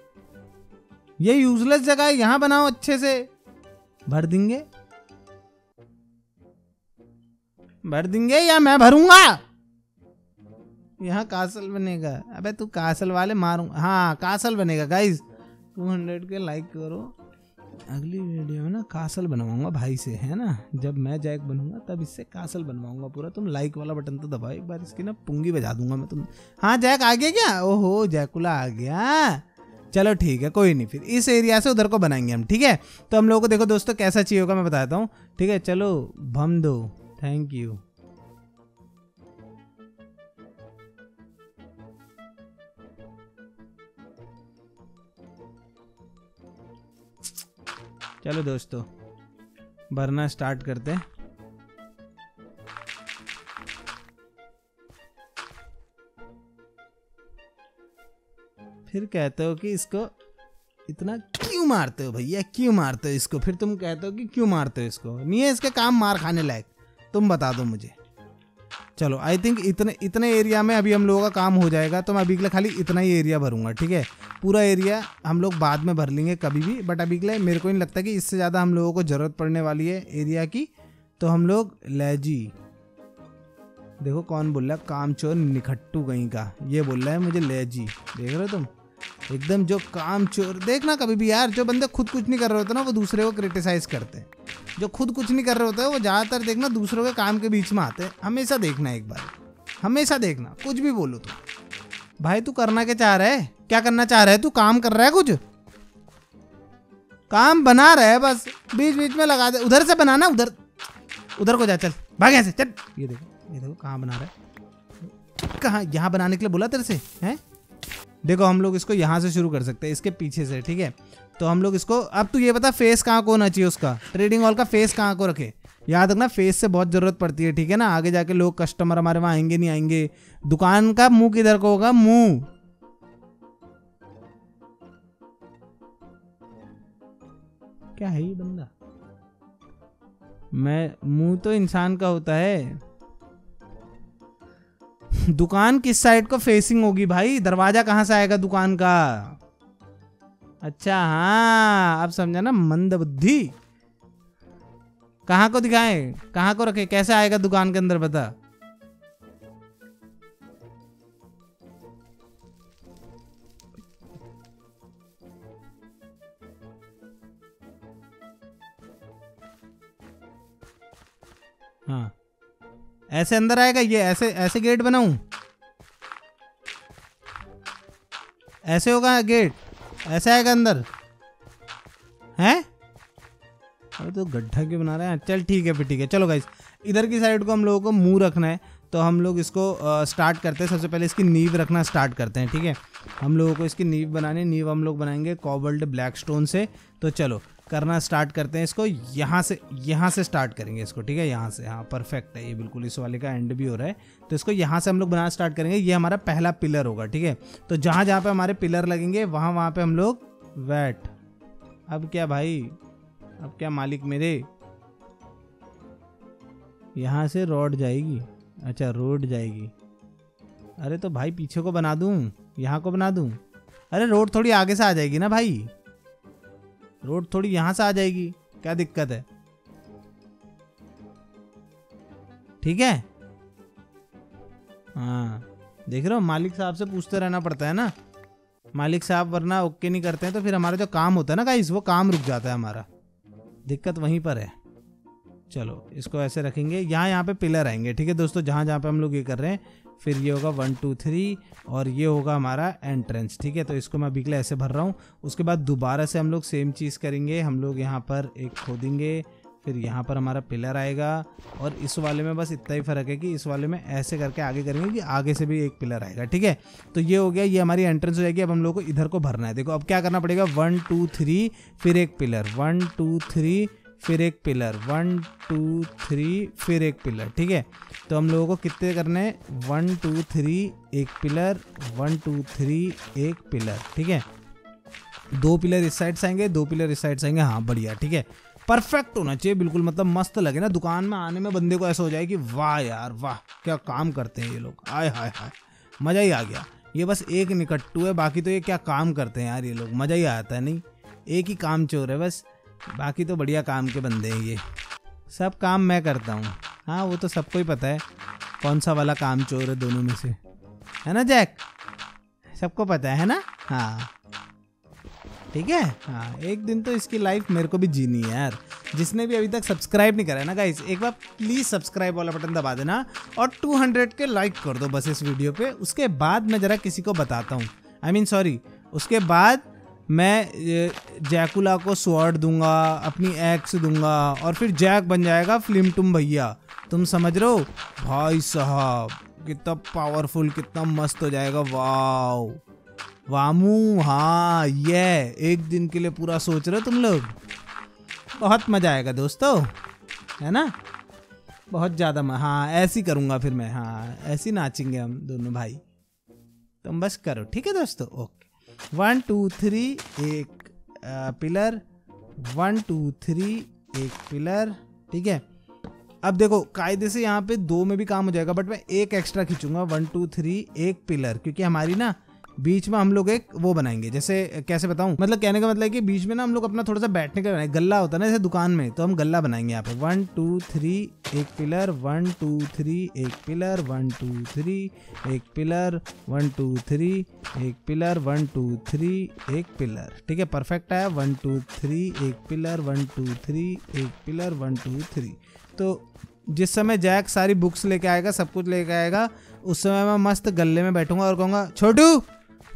ये यूजलेस जगह है, यहाँ बनाओ अच्छे से। भर देंगे। भर देंगे या मैं भरूँगा? यहाँ कासल बनेगा। अबे तू कासल वाले मारूँगा। हाँ कासल बनेगा। गाइस 200 के लाइक करो। अगली वीडियो में ना कासल बनवाऊँगा भाई से, है ना? जब मैं जैक बनूँगा, तब इससे कासल बनवाऊँगा पूरा। तुम लाइक वाला बटन तो दबाओ, एक बार इसकी ना पुंगी बजा दूँगा मैं तुम। हाँ जैक आ गया क्या? ओहो जैकुला आ गया। चलो ठीक है, कोई नहीं, फिर इस एरिया से उधर को बनाएँगे हम, ठीक है? तो हम लोगों को देखो दोस्तों, कैसा चाहिए होगा मैं बताता हूँ। ठीक है, चलो, भम दो। थैंक यू चलो दोस्तों, भरना स्टार्ट करते हैं। फिर कहते हो कि इसको इतना क्यों मारते हो भैया? क्यों मारते हो इसको? फिर तुम कहते हो कि क्यों मारते हो इसको? नहीं है इसके काम मार खाने लायक। तुम बता दो मुझे। चलो आई थिंक इतने इतने एरिया में अभी हम लोगों का काम हो जाएगा तो मैं अभी के लिए खाली इतना ही एरिया भरूँगा, ठीक है? पूरा एरिया हम लोग बाद में भर लेंगे कभी भी बट अभी के लिए मेरे को नहीं लगता कि इससे ज़्यादा हम लोगों को ज़रूरत पड़ने वाली है एरिया की। तो हम लोग लेजी देखो कौन बोल रहा है काम चोर निखट्टू कहीं का। ये बोल रहा है मुझे लेजी देख रहे हो तुम? एकदम जो काम चोर देखना कभी भी यार, जो बंदे खुद कुछ नहीं कर रहे होते ना, वो दूसरे को क्रिटिसाइज करते हैं। जो खुद कुछ नहीं कर रहे होते वो ज़्यादातर देखना दूसरों के काम के बीच में आते हैं। हमेशा देखना एक बार। हमेशा देखना। कुछ भी बोलो तुम। भाई तू करना क्या चाह रहा है? क्या करना चाह रहा है? तू काम कर रहा है कुछ? काम बना रहे बस। बीच बीच में लगा दे। उधर से बनाना उधर। उधर को जा, चल। भाग से, चल। ये देखो ये देखो कहाँ बना रहा है। कहाँ? यहाँ बनाने के लिए बोला तेरे से, हैं? देखो, हम लोग इसको यहाँ से शुरू कर सकते हैं, इसके पीछे से, ठीक है? तो हम लोग इसको, अब तू ये बता, फेस कहाँ को होना चाहिए उसका? ट्रेडिंग हॉल का फेस कहाँ को रखे? याद रखना फेस से बहुत ज़रूरत पड़ती है, ठीक है ना? आगे जाके लोग कस्टमर हमारे वहाँ आएँगे, नहीं आएँगे? दुकान का मुँह किधर को होगा? मुँह। क्या है ये बंदा? मैं, मुँह तो इंसान का होता है। दुकान किस साइड को फेसिंग होगी भाई? दरवाज़ा कहाँ से आएगा दुकान का? अच्छा हाँ अब समझा ना, मंद बुद्धि। कहाँ को दिखाएँ? कहाँ को रखे? कैसे आएगा दुकान के अंदर, बता। ऐसे अंदर आएगा ये ऐसे ऐसे गेट बनाऊँ? ऐसे होगा गेट ऐसे आएगा अंदर? हैं? अरे तो गड्ढा क्यों बना रहे हैं? चल ठीक है फिर ठीक है। चलो गाइस इधर की साइड को हम लोगों को मुँह रखना है तो हम लोग इसको आ, स्टार्ट करते हैं। सबसे पहले इसकी नींव रखना स्टार्ट करते हैं ठीक है? हम लोगों को इसकी नींव बनानी नींव हम लोग बनाएँगे कॉबल्ड ब्लैक स्टोन से। तो चलो करना स्टार्ट करते हैं इसको, यहाँ से यहाँ से स्टार्ट करेंगे इसको, ठीक है? यहाँ से हाँ परफेक्ट है, ये बिल्कुल इस वाले का एंड भी हो रहा है। तो इसको यहाँ से हम लोग बनाना स्टार्ट करेंगे, ये हमारा पहला पिलर होगा, ठीक है? तो जहाँ जहाँ पे हमारे पिलर लगेंगे, वहाँ वहाँ पे हम लोग वैट अब क्या भाई? अब क्या मालिक मेरे? यहाँ से रोड जाएगी। अच्छा रोड जाएगी। अरे तो भाई, पीछे को बना दूँ? यहाँ को बना दूँ? अरे रोड थोड़ी आगे से आ जाएगी ना भाई? रोड थोड़ी यहाँ से आ जाएगी। क्या दिक्कत है? ठीक है? हाँ। देख रहे हो, मालिक साहब से पूछते रहना पड़ता है ना? मालिक साहब वरना ओके नहीं करते हैं तो फिर हमारा जो काम होता है ना गाइस वो काम रुक जाता है हमारा। दिक्कत वहीं पर है। चलो, इसको ऐसे रखेंगे। यहाँ यहाँ पे पिलर आएँगे, ठीक है दोस्तों? जहाँ जहाँ पे हम लोग ये कर रहे हैं फिर ये होगा वन, टू, थ्री और ये होगा हमारा एंट्रेंस ठीक है? तो इसको मैं अभी के लिए ऐसे भर रहा हूँ। उसके बाद दोबारा से हम लोग सेम चीज़ करेंगे। हम लोग यहाँ पर एक खोदेंगे फिर यहाँ पर हमारा पिलर आएगा और इस वाले में बस इतना ही फ़र्क है कि इस वाले में ऐसे करके आगे करेंगे कि आगे से भी एक पिलर आएगा, ठीक है? तो ये हो गया, ये हमारी एंट्रेंस हो जाएगी। अब हम लोग को इधर को भरना है। देखो, अब क्या करना पड़ेगा? वन, टू, थ्री, फिर एक पिलर वन, टू, थ्री फिर एक पिलर, वन, टू, थ्री, फिर एक पिलर, ठीक है? तो हम लोगों को कितने करने हैं? वन, टू, थ्री, एक पिलर, वन, टू, थ्री, एक पिलर, ठीक है? दो पिलर इस साइड से आएँगे, दो पिलर इस साइड से आएँगे हाँ बढ़िया, ठीक है? परफेक्ट होना चाहिए, बिल्कुल मतलब मस्त लगे ना, दुकान में आने में बंदे को ऐसा हो जाए कि वाह यार, वाह, क्या काम करते हैं ये लोग आय हाय हाय मज़ा ही आ गया। ये बस एक निकट्टू है, बाकी तो ये क्या काम करते हैं यार ये लोग, मज़ा ही आता है, नहीं? एक ही काम चोर है बस। बाकी तो बढ़िया काम के बंदे हैं ये। सब काम मैं करता हूँ। हाँ वो तो सबको ही पता है, कौन सा वाला काम चोर है दोनों में से। है ना, जैक? सबको पता है है ना? हाँ। ठीक है? हाँ एक दिन तो इसकी लाइफ मेरे को भी जीनी है यार। जिसने भी अभी तक सब्सक्राइब नहीं करा है ना गाइस एक बार प्लीज़ सब्सक्राइब वाला बटन दबा देना और 200 के लाइक कर दो बस इस वीडियो पे। उसके बाद मैं ज़रा किसी को बताता हूँ। आई मीन सॉरी उसके बाद मैं जैकुला को स्वॉर्ड दूँगा, अपनी एक्स दूँगा, और फिर जैक बन जाएगा फ़िल्म तुम भैया। तुम समझ रहे हो? भाई साहब, कितना पावरफुल कितना मस्त हो जाएगा वाओ वामू हाँ ये एक दिन के लिए पूरा सोच रहे हो तुम लोग? बहुत मज़ा आएगा दोस्तों, है ना? बहुत ज़्यादा हाँ ऐसी करूँगा फिर मैं हाँ ऐसी नाचेंगे हम दोनों भाई। तुम बस करो, ठीक है दोस्तों? ओके। वन टू थ्री एक पिलर, वन टू थ्री एक पिलर, ठीक है? अब देखो, कायदे से यहाँ पे दो में भी काम हो जाएगा, बट मैं एक एक्स्ट्रा खींचूँगा, वन टू थ्री एक पिलर, क्योंकि हमारी ना बीच में हम लोग एक वो बनाएँगे, जैसे कैसे बताऊँ? मतलब कहने का मतलब है कि बीच में ना हम लोग अपना थोड़ा सा बैठने का बनाएँगे गल्ला होता है ना, जैसे दुकान में तो हम गल्ला बनाएँगे यहाँ पे। वन टू थ्री एक पिलर वन टू थ्री एक पिलर वन टू थ्री एक पिलर वन टू थ्री एक पिलर वन टू थ्री एक पिलर ठीक है परफेक्ट है। वन टू थ्री एक पिलर वन टू थ्री एक पिलर वन टू थ्री तो जिस समय जैक सारी बुक्स लेके आएगा, सब कुछ लेके आएगा, उस समय मैं मस्त गले में बैठूँगा और कहूँगा, छोटू!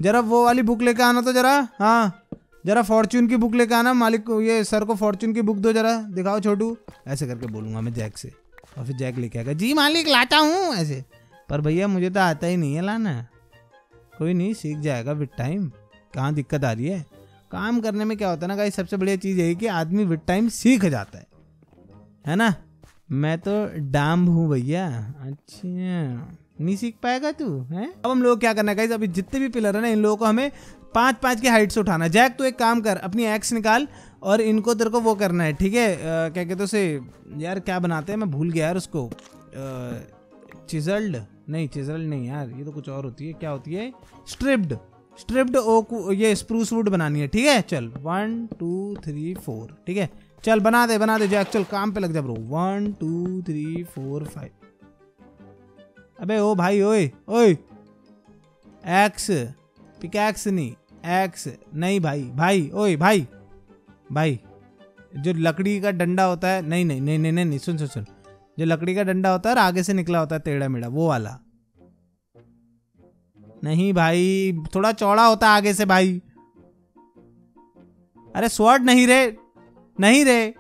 जरा वो वाली बुक लेके आना तो जरा हाँ। जरा फॉर्च्यून की बुक लेके आना, मालिक को, ये सर को फॉर्च्यून की बुक दो जरा, दिखाओ छोटू। ऐसे करके बोलूँगा मैं जैक से, और फिर जैक लेके आएगा, जी मालिक, लाता हूँ, ऐसे। पर भैया, मुझे तो आता ही नहीं है लाना। कोई नहीं, सीख जाएगा विद टाइम कहाँ दिक्कत आ रही है? काम करने में क्या होता है ना गाइस, सबसे बढ़िया चीज़ यही कि आदमी विद टाइम सीख जाता है। है ना? मैं तो डाम्ब हूँ भैया। अच्छा। नहीं सीख पाएगा तू, है? अब हम लोग क्या करना है अभी जितने भी पिलर है ना, इन लोगों को हमें पाँच पाँच की हाइट से उठाना जैक तो एक काम कर, अपनी एक्स निकाल और इनको तेरे को वो करना है, ठीक है? क्या कहते उसे? यार, क्या बनाते हैं? मैं भूल गया यार उसको। चिजल्ड नहीं चिजल्ड नहीं यार, ये तो कुछ और होती है। क्या होती है? स्ट्रिप्ड स्ट्रिप्ड ओक ये स्प्रूस वुड बनानी है, ठीक है? चल वन टू थ्री फोर ठीक है? चल, बना दे बना दे जैक चल, काम पे लग जा bro one two three four five अबे ओ भाई ओए ओए। एक्स पिकैक्स नहीं एक्स नहीं भाई भाई ओए भाई भाई। जो लकड़ी का डंडा होता है नहीं नहीं नहीं नहीं नहीं, नहीं सुन सुन सुन। जो लकड़ी का डंडा होता है आगे से निकला होता है टेढ़ा मेढ़ा वो वाला। नहीं भाई थोड़ा चौड़ा होता आगे से भाई। अरे स्वर्ड नहीं रे नहीं रे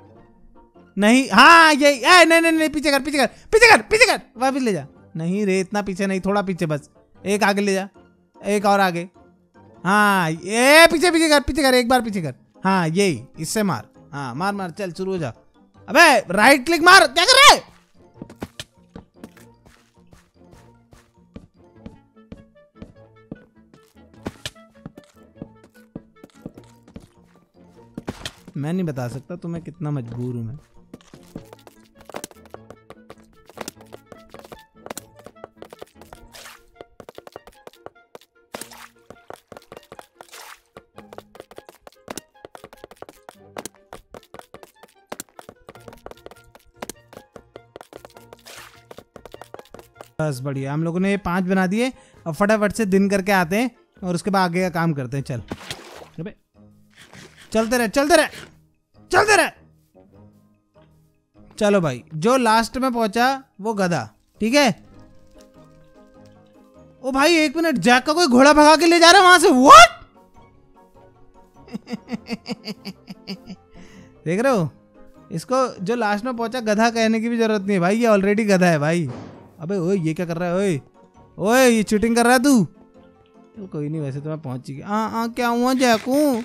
नहीं हाँ ये ए, नहीं नहीं नहीं पीछे कर पीछे कर पीछे कर पीछे कर वापिस ले जा। नहीं रे, इतना पीछे नहीं, थोड़ा पीछे बस। एक आगे ले जा, एक और आगे। हाँ ये पीछे पीछे कर पीछे कर, एक बार पीछे कर। हाँ यही, इससे मार। हाँ मार मार, चल, शुरू हो जा। अबे राइट क्लिक मार, क्या कर रहे? मैं नहीं बता सकता तुम्हें कितना मजबूर हूँ मैं। बस बढ़िया। हम लोगों ने ये पाँच बना दिए अब फटाफट से दिन करके आते हैं और उसके बाद आगे का काम करते हैं। चल। अबे। चलते रहे चलते रहे चलते रहे। चलो भाई, जो लास्ट में पहुँचा, वो गधा, ठीक है? ओ भाई, एक मिनट, जैक का कोई घोड़ा भगा के ले जा रहा है वहाँ से? व्हाट देख रहे हो? इसको जो लास्ट में पहुँचा, गधा कहने की भी ज़रूरत नहीं है। भाई, ये ऑलरेडी गधा है, भाई। अबे ओए, ये क्या कर रहा है? ओए ओए, ये चीटिंग कर रहा है तू? चल, कोई नहीं, वैसे तो मैं पहुँच गया। हाँ हाँ क्या हुआ जैकू?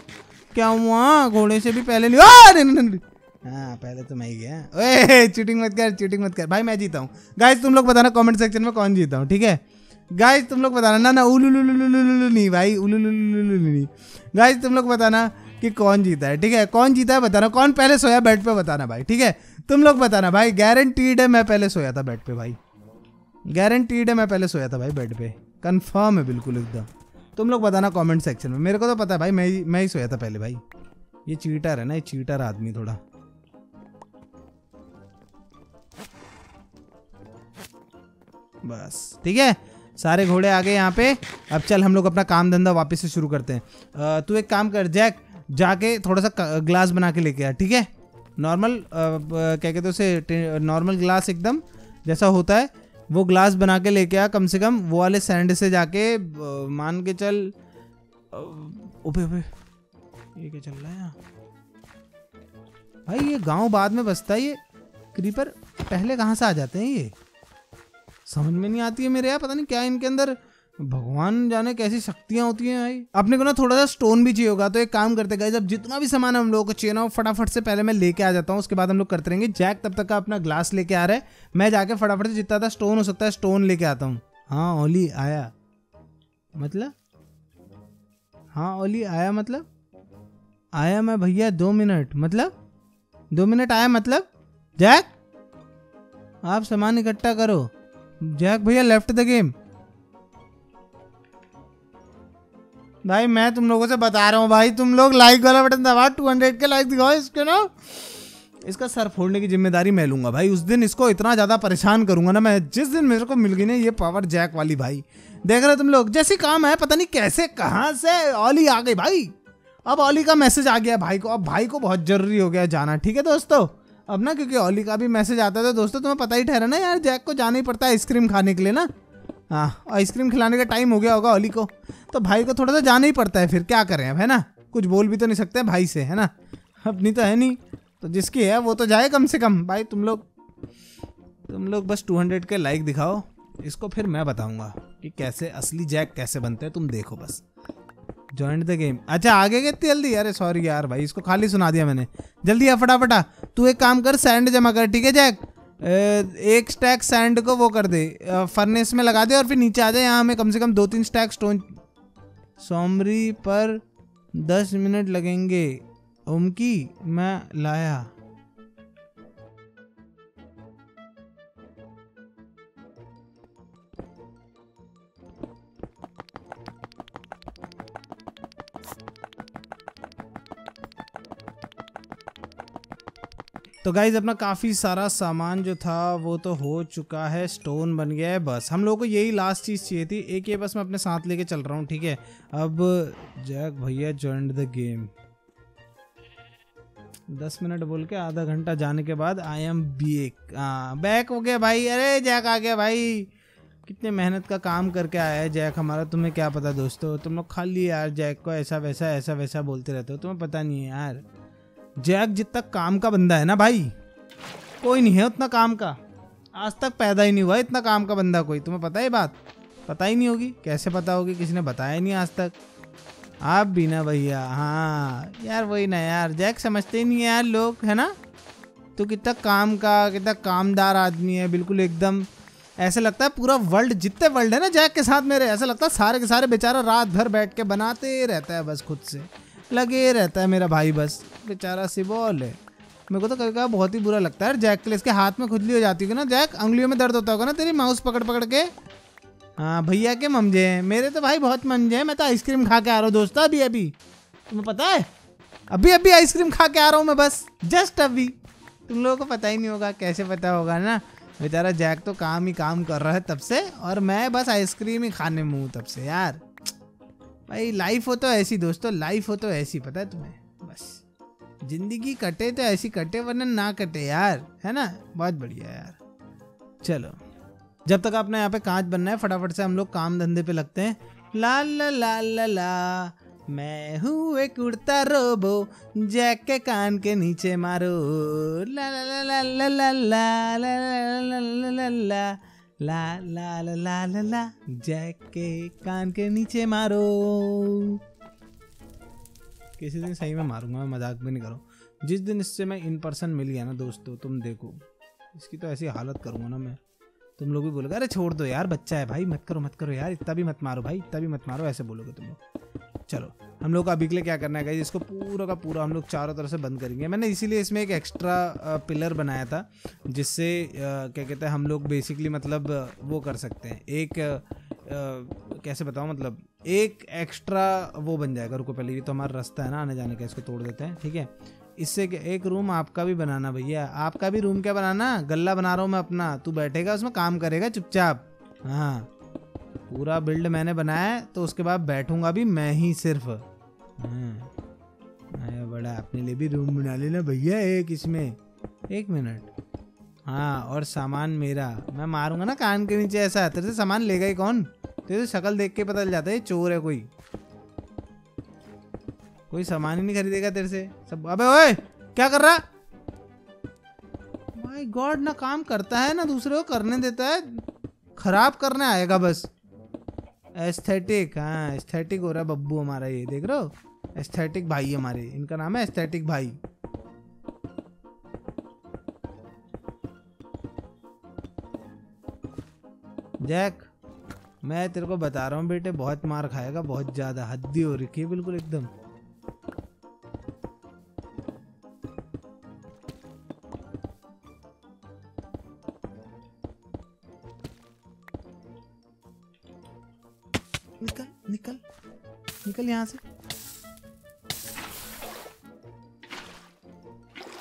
क्या हुआ? घोड़े से भी पहले नहीं। हाँ पहले तो मैं ही गया। ओए चीटिंग मत कर चीटिंग मत कर। भाई, मैं जीता हूँ। गाइस तुम लोग बताना कमेंट सेक्शन में कौन जीता हूँ, ठीक है? गाइस तुम लोग बताना। ना ना उलू नहीं भाई उलू नहीं गाइस तुम लोग बताना कि कौन जीता है, ठीक है? कौन जीता है बताना। कौन पहले सोया बेड पे बताना, भाई, ठीक है? तुम लोग बताना, भाई गारंटीड है मैं पहले सोया था बेड पे, भाई। गारंटीड है, मैं पहले सोया था भाई बेड पे। कंफर्म है बिल्कुल एकदम। तुम लोग बताना कमेंट सेक्शन में। मेरे को तो पता है भाई, मैं ही मैं ही सोया था पहले भाई। ये चीटर है ना, ये चीटर आदमी थोड़ा। बस, ठीक है? सारे घोड़े आ गए यहाँ पे। अब चल, हम लोग अपना काम धंधा वापस से शुरू करते हैं। तू एक काम कर, जैक, जाके थोड़ा सा ग्लास बना के लेके आ, ठीक है? नॉर्मल क्या कहते उसे नॉर्मल ग्लास एकदम, जैसा होता है। वो ग्लास बना के लेके आ, कम से कम वो वाले सैंड से जाके मान के चल ओबे ओबे ये क्या चल रहा है यहाँ? भाई, ये गाँव बाद में बसता है ये क्रीपर पहले कहाँ से आ जाते हैं ये? समझ में नहीं आती है मेरे यार, पता नहीं क्या इनके अंदर भगवान जाने कैसी शक्तियाँ होती हैं भाई। अपने को ना थोड़ा सा स्टोन भी चाहिए होगा। तो एक काम करते गए जब जितना भी सामान हम लोगों को चाहिए ना फटाफट से पहले मैं लेके आ जाता हूँ, उसके बाद हम लोग करते रहेंगे। जैक तब तक का अपना ग्लास लेके आ रहा है। मैं जाके फटाफट से जितना था स्टोन हो सकता है स्टोन लेके आता हूँ। हाँ ओली, आया। मतलब? हाँ ओली, आया मतलब? आया मैं भैया, दो मिनट। मतलब? दो मिनट आया मतलब? जैक आप सामान इकट्ठा करो। जैक भैया लेफ़्ट द गेम भाई, मैं तुम लोगों से बता रहा हूँ भाई, तुम लोग लाइक वाला बटन दबा 200 के लाइक दिखाओ इसके ना। इसका सर फोड़ने की ज़िम्मेदारी मैं लूँगा भाई, उस दिन इसको इतना ज़्यादा परेशान करूँगा ना मैं, जिस दिन मेरे को मिल गई ना ये पावर जैक वाली भाई। देख रहे तुम लोग, जैसी काम है, पता नहीं कैसे, कहाँ से ऑली आ गई भाई। अब ऑली का मैसेज आ गया भाई को, अब भाई को बहुत ज़रूरी हो गया जाना, ठीक है दोस्तों? अब ना, क्योंकि ऑली का भी मैसेज आता था दोस्तों तुम्हें पता ही ठहरा ना यार जैक को जाना ही पड़ता है आइसक्रीम खाने के लिए ना। हाँ आइसक्रीम खिलाने का टाइम हो गया होगा ऑली को। तो भाई को थोड़ा सा जाना ही पड़ता है फिर, क्या करें अब, है ना? कुछ बोल भी तो नहीं सकते भाई से, है ना? अपनी तो है नहीं। तो जिसकी है, वो तो जाए कम से कम। भाई, तुम लोग तुम लोग बस 200 के लाइक दिखाओ। इसको फिर मैं बताऊँगा कि कैसे, असली जैक कैसे बनते हैं, तुम देखो बस। ज्वाइंट द गेम अच्छा आगे गए इतनी जल्दी? अरे सॉरी यार भाई, इसको खाली सुना दिया मैंने। जल्दी आ फटाफटा। तू एक काम कर सैंड जमा कर, ठीक है जैक एक स्टैक सैंड को वो कर दे। फर्नेस में लगा दे और फिर नीचे आ जाए। यहाँ हमें कम से कम दो तीन स्टैक स्टोन सोमरी पर दस मिनट लगेंगे। उमकी मैं लाया। तो गाइज़ अपना काफ़ी सारा सामान जो था, वो तो हो चुका है स्टोन बन गया है, बस। हम लोगों को यही लास्ट चीज़ चाहिए थी, एक ये बस मैं अपने साथ लेके चल रहा हूँ, ठीक है? अब जैक भैया ज्वाइन द गेम दस मिनट बोल के आधा घंटा जाने के बाद आई एम बेक बैक हो गया भाई। अरे, जैक आ गया भाई। कितने मेहनत का काम करके आया है जैक हमारा। तुम्हें क्या पता दोस्तों? तुम लोग खाली यार, जैक को ऐसा वैसा ऐसा वैसा बोलते रहते हो। तुम्हें पता नहीं है यार। जैक जितना काम का बंदा है ना भाई? कोई नहीं है उतना काम का। आज तक पैदा ही नहीं हुआ इतना काम का बंदा कोई। तुम्हें पता है बात? पता ही नहीं होगी। कैसे पता होगी? किसी ने बताया नहीं आज तक। आप भी ना भैया हाँ। यार वही ना यार, जैक समझते ही नहीं है यार लोग, है ना? तो कितना काम का, कितना कामदार आदमी है, बिल्कुल एकदम। ऐसे लगता है पूरा वर्ल्ड जितने वर्ल्ड है ना जैक के साथ मेरे, ऐसा लगता है सारे के सारे बेचारा रात भर बैठ के बनाते रहता है बस खुद से। लगे रहता है मेरा भाई बस। बेचारा सिबॉल है। मेरे को तो कभी कभी बहुत ही बुरा लगता है। जैक के लिए इसके हाथ में खुजली हो जाती है ना, जैक? उंगलियों में दर्द होता होगा ना तेरी माउस पकड़ पकड़ के? हाँ भैया के ममजे हैं। मेरे तो भाई बहुत मंजे हैं। मैं तो आइसक्रीम खा के आ रहा हूँ दोस्तों। अभी अभी। तुम्हें पता है? अभी अभी आइसक्रीम खा के आ रहा हूँ मैं बस। जस्ट अभी। तुम लोगों को पता ही नहीं होगा, कैसे पता होगा ना? बेचारा जैक तो काम ही काम कर रहा है तब से, और मैं बस आइसक्रीम ही खाने में हूँ तब से, यार। भाई लाइफ हो तो ऐसी दोस्तों लाइफ हो तो ऐसी, पता है तुम्हें? ज़िंदगी कटे तो ऐसी कटे वरना ना कटे यार है ना बहुत बढ़िया यार चलो जब तक आपने यहाँ पे कांच बनना है फटाफट से हम लोग काम धंधे पे लगते हैं ला ला ला ला ला मैं हूँ एक उड़ता रोबो जैक के कान के नीचे मारो ला ला ला ला ला ला ला ला ला ला ला ला ला ला ला ला जैक के कान के नीचे मारो किसी दिन सही में मारूँगा, मैं मज़ाक भी नहीं करूँ। जिस दिन इससे मैं इन पर्सन मिल गया ना दोस्तों, तुम देखो। इसकी तो ऐसी हालत करूँगा ना मैं। तुम लोग भी बोलोगे, अरे छोड़ दो यार, बच्चा है भाई, मत करो मत करो यार, इतना भी मत मारो भाई, इतना भी मत मारो, ऐसे बोलोगे तुम लोग। चलो, हम लोग अभी के लिए क्या करना है इसको पूरा का पूरा हम लोग चारों तरफ़ से बंद करेंगे। मैंने इसीलिए इसमें एक एक्स्ट्रा पिलर बनाया था, जिससे क्या कहते हैं, हम लोग बेसिकली मतलब वो कर सकते हैं। एक कैसे बताओ मतलब एक एक्स्ट्रा वो बन जाएगा, रुको पहले, ये तो हमारा रास्ता है ना, आने जाने का, इसको तोड़ देते हैं, ठीक है? इससे एक रूम आपका भी बनाना भैया, आपका भी रूम क्या बनाना? गल्ला बना रहा हूँ मैं अपना, तू बैठेगा, उसमें काम करेगा चुपचाप। हाँ पूरा बिल्ड मैंने बनाया है तो उसके बाद बैठूँगा भी मैं ही सिर्फ़। हाँ बड़ा, अपने लिए भी रूम बना लेना भैया, एक इसमें, एक मिनट हाँ और सामान मेरा। मैं मारूँगा ना कान के नीचे ऐसा। तेरे से सामान लेगा ही कौन? तेरे से शक्ल देख के पता चल जाता है चोर है कोई। कोई सामान ही नहीं खरीदेगा तेरे से। सब अबे ओए, क्या कर रहा? माय गॉड ना काम करता है, ना दूसरे को करने देता है। खराब करने आएगा बस। एस्थेटिक हाँ एस्थेटिक हो रहा है बब्बू हमारा ये, देख रहे हो? एस्थेटिक भाई हमारे, इनका नाम है एस्थेटिक भाई। जैक मैं तेरे को बता रहा हूँ बेटे, बहुत मार खाएगा, बहुत ज़्यादा। हद्दी हो रखी है बिल्कुल एकदम। निकल निकल निकल यहाँ से।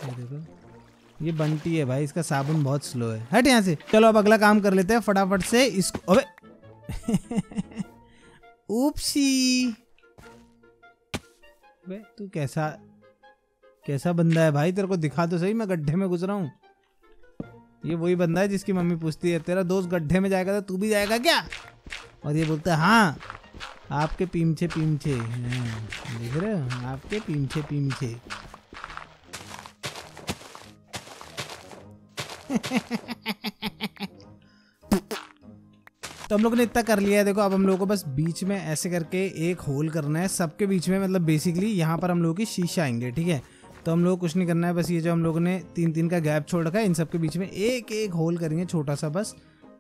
देखो। ये बंटी है भाई, इसका साबुन बहुत स्लो है। हट यहाँ से। चलो अब अगला काम कर लेते हैं फटाफट से। इसको अबे। अबे, तू कैसा कैसा बंदा है भाई? तेरे को दिखा तो सही, मैं गड्ढे में घुस रहा हूँ। ये वही बंदा है जिसकी मम्मी पूछती है, तेरा दोस्त गड्ढे में जाएगा तो तू भी जाएगा क्या? और ये बोलता है हाँ आपके पीमछे पीमछे देख रहे हो? आपके पीछे पीछे तो हम लोग ने इतना कर लिया है। देखो, अब हम लोगों को बस बीच में ऐसे करके एक होल करना है। सबके बीच में मतलब बेसिकली यहाँ पर हम लोगों की शीशा आएँगे, ठीक है? तो हम लोग कुछ नहीं करना है। बस ये जो हम लोगों ने तीन तीन का गैप छोड़ रखा है, इन सबके बीच में एक एक होल करेंगे छोटा सा बस।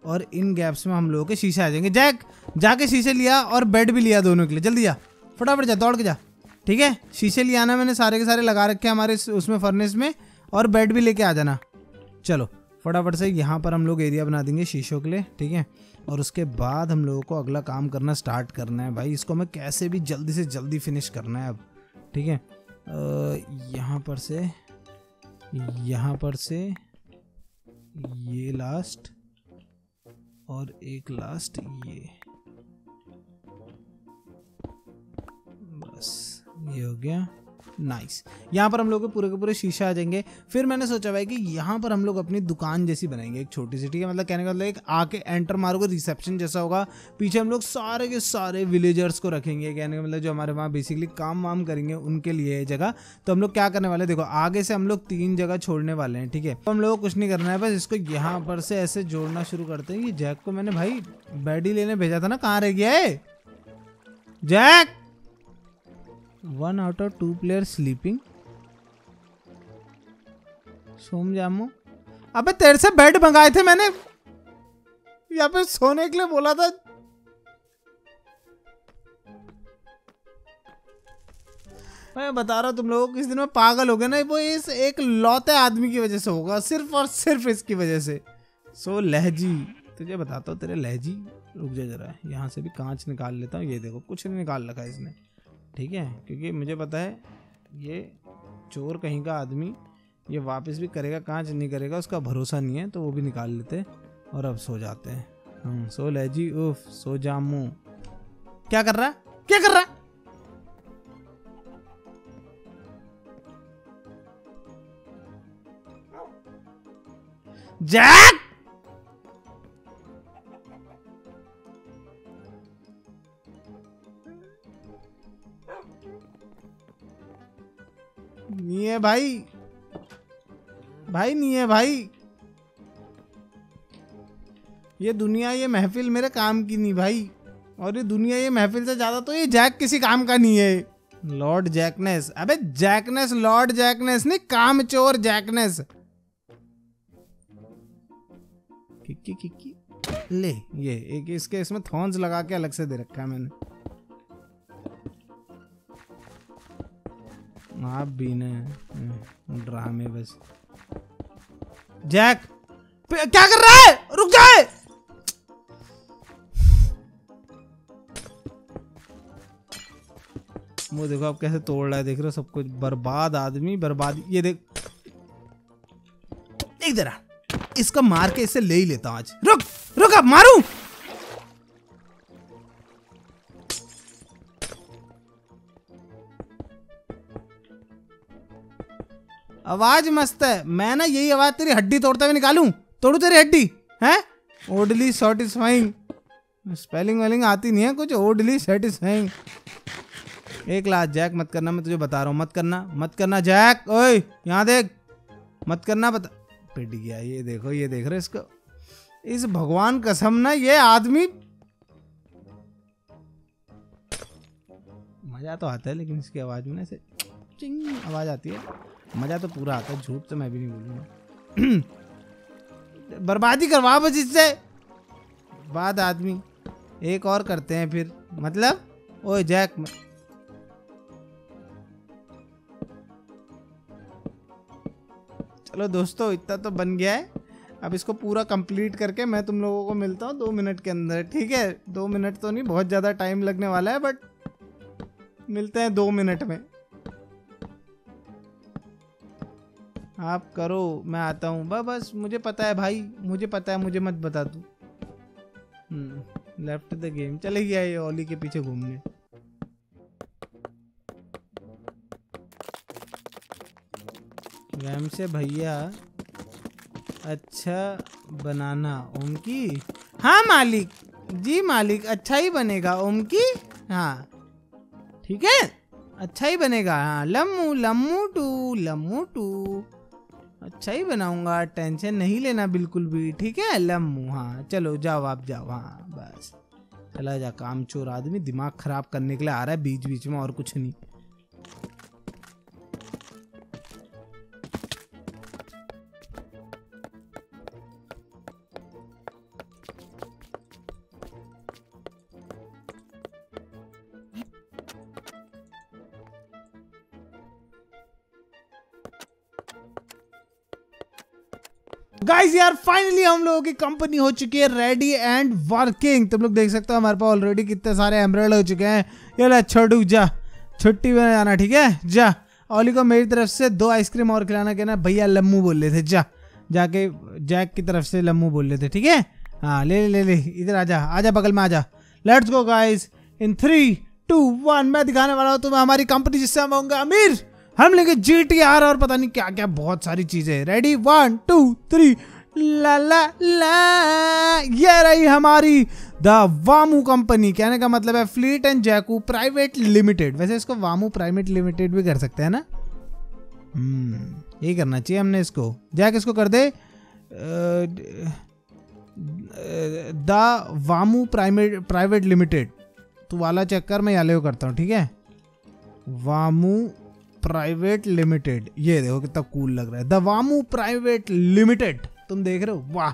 और इन गैप्स में हम लोगों के शीशे आ जाएँगे। जैक, जाके शीशे लिया और बेड भी लिया दोनों के लिए। जल्दी जा फटाफट जा, दौड़ के जा, ठीक है? शीशे लिया आना मैंने, सारे के सारे लगा रखे हमारे उसमें फर्नेस में और बेड भी लेके आ जाना। चलो। फटाफट से यहाँ पर हम लोग एरिया बना देंगे शीशों के लिए, ठीक है? और उसके बाद हम लोगों को अगला काम करना स्टार्ट करना है भाई। इसको हमें कैसे भी जल्दी से जल्दी फिनिश करना है अब, ठीक है? यहाँ पर से, यहाँ पर से ये लास्ट और एक लास्ट ये। बस, ये हो गया। नाइस यहाँ पर हम लोग पूरे के पूरे शीशा आ जाएँगे। फिर मैंने सोचा भाई कि यहाँ पर हम लोग अपनी दुकान जैसी बनाएँगे, एक छोटी सी, ठीक है? मतलब कहने का मतलब एक आके एंटर मारोगे रिसेप्शन जैसा होगा। पीछे हम लोग सारे के सारे विलेजर्स को रखेंगे, कहने का मतलब जो हमारे वहाँ बेसिकली काम वाम करेंगे उनके लिए जगह। तो हम लोग क्या करने वाले देखो, आगे से हम लोग तीन जगह छोड़ने वाले हैं, ठीक है? तो हम लोग कुछ नहीं करना है, बस इसको यहाँ पर से ऐसे जोड़ना शुरू करते हैं ये जैक को मैंने भाई बैडी लेने भेजा था ना, कहाँ रह गया है? Jack! One out of two player sleeping सोम जामो। अबे तेरे से बेड मंगाए थे मैंने। यहाँ पे सोने के लिए बोला था। मैं बता रहा हूँ तुम लोगों को, किस दिन में पागल हो गए ना, वो इस एक लौते आदमी की वजह से होगा, सिर्फ़ और सिर्फ़ इसकी वजह से। सो लहजी, तुझे बताता हूँ, तेरे लहजी, रुक जा जरा, यहाँ से भी कांच निकाल लेता हूँ, ये देखो, कुछ नहीं निकाल रखा इसने। ठीक है? क्योंकि मुझे पता है, ये चोर कहीं का आदमी, ये वापस भी करेगा कांच नहीं करेगा, उसका भरोसा नहीं है तो वो भी निकाल लेते और अब सो जाते हैं। हम सो ले जी, उफ, सो जामू। क्या कर रहा? क्या कर रहा? जैक! नहीं है भाई। भाई नहीं है भाई। ये दुनिया ये महफिल मेरे काम की नहीं भाई। और ये दुनिया ये महफिल से ज़्यादा तो ये जैक किसी काम का नहीं है। Lord Jackness. अबे जैकनेस, लॉर्ड जैकनेस नहीं, काम चोर जैकनेस। किक्की किक्की ले, ये, एक इसके इसमें थॉन्स लगा के अलग से दे रखा है मैंने। आप भी ने ड्रामे बस। जैक क्या कर रहा है? रुक जाए। वो देखो, आप कैसे तोड़ रहा है, देख रहे हो सब कुछ। बर्बाद आदमी, बर्बाद। ये देख। देख जरा, इसका मार के इसे ले ही लेता हूँ आज। रुक रुक, अब मारू। आवाज़ मस्त है। मैं ना यही आवाज़ तेरी हड्डी तोड़ते हुए निकालू? तोड़ू तेरी हड्डी? है? ओडली सेटिस्फाइंग स्पेलिंग वेलिंग आती नहीं है, कुछ ओडली सेटिस्फाइंग एक लाख जैक मत करना, मैं तुझे बता रहा हूँ, मत करना मत करना जैक। ओए, यहाँ देख। मत करना, बता। पिट गया ये, देखो, ये देख रहे इसको। इस भगवान कसम ना, ये आदमी मज़ा तो आता है, लेकिन इसकी आवाज़ में ना ऐसे आवाज़ आती है। मज़ा तो पूरा आता है, झूठ तो मैं भी नहीं बोलूँगा। बर्बादी करवा बस इससे। बाद आदमी, एक और करते हैं फिर। मतलब? ओए, जैक चलो दोस्तों, इतना तो बन गया है। अब इसको पूरा कंप्लीट करके मैं तुम लोगों को मिलता हूँ दो मिनट के अंदर, ठीक है? दो मिनट तो नहीं, बहुत ज़्यादा टाइम लगने वाला है बट मिलते हैं दो मिनट में। आप करो, मैं आता हूँ। बस बस, मुझे पता है भाई, मुझे पता है, मुझे मत बता तू। लेफ़्ट द गेम चले गया ये ओली के पीछे घूमने। रैम से भैया अच्छा बनाना ओम की हाँ मालिक, जी मालिक अच्छा ही बनेगा ओम की हाँ। ठीक है? अच्छा ही बनेगा हाँ। लम्मू लम्मू टू लम्मू टू। अच्छा ही बनाऊँगा, टेंशन नहीं लेना बिल्कुल भी, ठीक है? लम्बू हाँ चलो जाओ आप, जाओ हाँ बस। चला जा, काम चोर आदमी, दिमाग खराब करने के लिए आ रहा है बीच बीच में, और कुछ नहीं। गाइस यार फाइनली हम लोगों की कंपनी हो चुकी है रेडी एंड वर्किंग तुम लोग देख सकते हो हमारे पास ऑलरेडी कितने सारे एमराल्ड हो चुके हैं। ये ले छोटू जा। छुट्टी में जाना, ठीक है? जा। ओली को मेरी तरफ़ से दो आइसक्रीम और खिलाना कहना, भैया, लम्मू बोल रहे थे, जा। जाके जैक की तरफ़ से लम्मू बोल रहे थे, ठीक है? हाँ ले ले ले ले, इधर आजा आजा बगल में आजा let's go guys in three two one मैं दिखाने वाला हूँ, तुम्हें हमारी कंपनी जिससे हम होंगे, अमीर। हम लेंगे जी टी आर और पता नहीं क्या क्या बहुत सारी चीज़ें। रेडी वन टू थ्री ला ला ला। ये रही हमारी द वामू कंपनी। कहने का मतलब है फ्लीट एंड जैकू प्राइवेट लिमिटेड। वैसे इसको वामू प्राइवेट लिमिटेड भी कर सकते हैं ना? हम्म यही करना चाहिए हमने इसको। जैक, इसको कर दे। द वामू प्राइवेट प्राइवेट लिमिटेड। तू वाला चक्कर मैं याले करता हूँ, ठीक है? वामू प्राइवेट लिमिटेड। ये देखो कितना कूल लग रहा है। द वामू प्राइवेट लिमिटेड। तुम देख रहे हो? वाह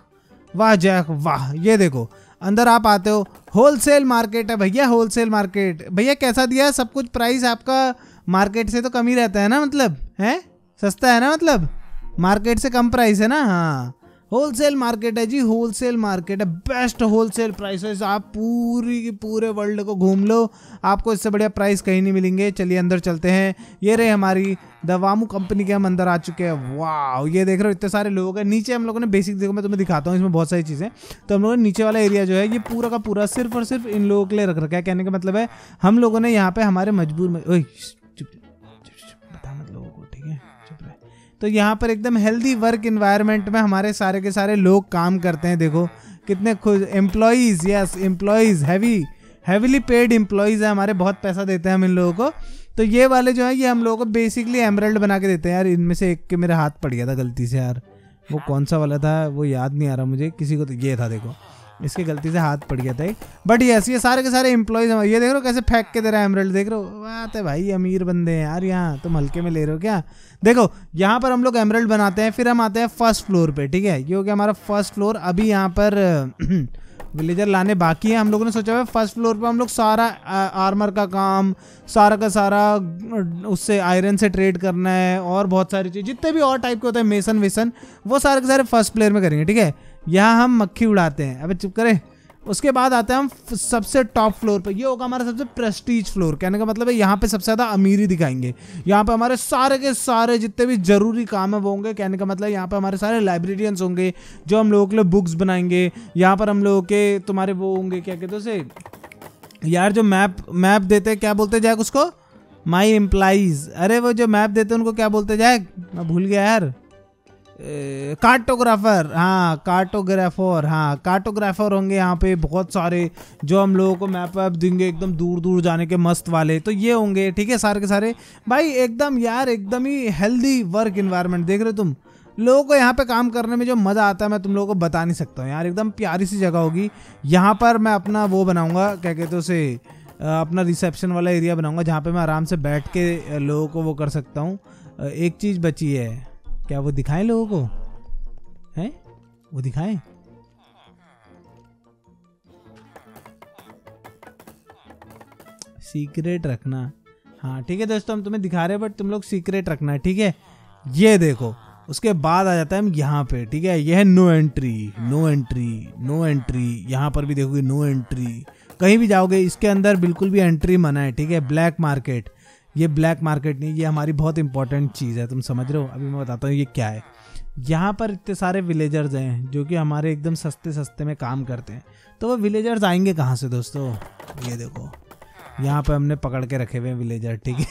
वाह जैक, वाह। ये देखो, अंदर आप आते हो होलसेल मार्केट है भैया होलसेल मार्केट भैया, कैसा दिया है? सब कुछ प्राइस आपका मार्केट से तो कम ही रहता है ना मतलब? है? सस्ता है ना मतलब? मार्केट से कम प्राइस है ना? हाँ। होलसेल मार्केट है जी होलसेल मार्केट है। बेस्ट होलसेल प्राइसेस आप पूरी की पूरे वर्ल्ड को घूम लो। आपको इससे बढ़िया प्राइस कहीं नहीं मिलेंगे। चलिए अंदर चलते हैं। ये रहे हमारी दवामू कंपनी के हम अंदर आ चुके हैं। वाह ये देख रहे हो, इतने सारे लोग हैं। नीचे हम लोगों ने बेसिक देखो, मैं तुम्हें दिखाता हूँ, इसमें बहुत सारी चीज़ें। तो हम लोगों ने नीचे वाला एरिया जो है, ये पूरा का पूरा सिर्फ़ और सिर्फ़ इन लोगों के लिए रख रखा है। कहने का मतलब है, हम लोगों ने यहाँ पे हमारे मजबूर में तो यहाँ पर एकदम हेल्दी वर्क इन्वायरमेंट में हमारे सारे के सारे लोग काम करते हैं, देखो। कितने खुश employees yes employees heavy heavily paid employees है, हमारे बहुत पैसा देते हैं हम इन लोगों को। तो ये वाले जो है, ये हम लोगों को बेसिकली एमरल्ड बना के देते हैं, यार, इनमें से एक के मेरे हाथ पड़ गया था गलती से, यार। वो कौन सा वाला था, वो याद नहीं आ रहा मुझे, किसी को तो ये था, देखो। इसके गलती से हाथ पड़ गया था बट यस ये सारे के सारे एम्प्लॉयज़ ये देख रहे हो कैसे फेंक के दे रहा है एमरल्ड देख रहे हो, बात है भाई, अमीर बंदे हैं यार यहाँ। तुम हल्के में ले रहे हो क्या? देखो, यहाँ पर हम लोग एमरल्ड बनाते हैं, फिर हम आते हैं फ़र्स्ट फ्लोर पे, ठीक है? ये हो गया हमारा फ़र्स्ट फ्लोर अभी यहाँ पर विलेजर लाने बाकी है। हम लोगों ने सोचा हुआ फ़र्स्ट फ्लोर पे हम लोग सारा आर्मर का काम, सारा का सारा उससे आयरन से ट्रेड करना है और बहुत सारी चीज़। जितने भी और टाइप के होते हैं मेसन वेसन वो सारे के सारे फ़र्स्ट प्लेयर में करेंगे, ठीक है? यहाँ हम मक्खी उड़ाते हैं। अबे चुप करें। उसके बाद आते हैं हम सबसे टॉप फ्लोर पर ये होगा हमारा सबसे प्रेस्टीज फ्लोर कहने का मतलब है यहाँ पे सबसे ज़्यादा अमीरी दिखाएँगे। यहाँ पे हमारे सारे के सारे जितने भी ज़रूरी काम है वो होंगे, कहने का मतलब यहाँ पे हमारे सारे लाइब्रेरियंस होंगे, जो हम लोगों के लिए बुक्स बनाएँगे। यहाँ पर हम लोगों के तुम्हारे वो होंगे, क्या कहते उसे? यार जो मैप मैप देते क्या बोलते जाए उसको? माई एम्प्लाइज अरे वो जो मैप देते उनको क्या बोलते जाए मैं भूल गया यार। कार्टोग्राफर हाँ कार्टोग्राफर हाँ कार्टोग्राफर होंगे यहाँ पे बहुत सारे जो हम लोगों को मैप वैप देंगे एकदम दूर दूर जाने के मस्त वाले तो ये होंगे, ठीक है, सारे के सारे। भाई, एकदम यार, एकदम ही हेल्दी वर्क इन्वायरमेंट देख रहे हो तुम? लोगों को यहाँ पे काम करने में जो मज़ा आता है, मैं तुम लोगों को बता नहीं सकता हूँ यार, एकदम प्यारी सी जगह होगी। यहाँ पर मैं अपना वो बनाऊँगा, क्या कहते उसे अपना रिसेप्शन वाला एरिया बनाऊँगा, जहाँ पर मैं आराम से बैठ के लोगों को वो कर सकता हूँ। एक चीज़ बची है। क्या वो दिखाएँ लोगों को? हैं? वो दिखाएँ? सीक्रेट रखना। हाँ ठीक है दोस्तों, हम तुम्हें दिखा रहे हैं, बट तुम लोग सीक्रेट रखना है ठीक है? ये देखो, उसके बाद आ जाता है हम यहाँ पे, ठीक है? यह है no entry no entry no entry. यहाँ पर भी देखोगे नो एंट्री। कहीं भी जाओगे, इसके अंदर बिल्कुल भी एंट्री मना है, ठीक है? Black market. ये ब्लैक मार्केट नहीं, ये हमारी बहुत इंपॉर्टेंट चीज़ है, तुम समझ रहे हो? अभी मैं बताता हूँ ये क्या है। यहाँ पर इतने सारे विलेजर्स हैं जो कि हमारे एकदम सस्ते सस्ते में काम करते हैं। तो वो विलेजर्स आएँगे कहाँ से दोस्तों? ये देखो, यहाँ पर हमने पकड़ के रखे हुए हैं विलेजर ठीक है?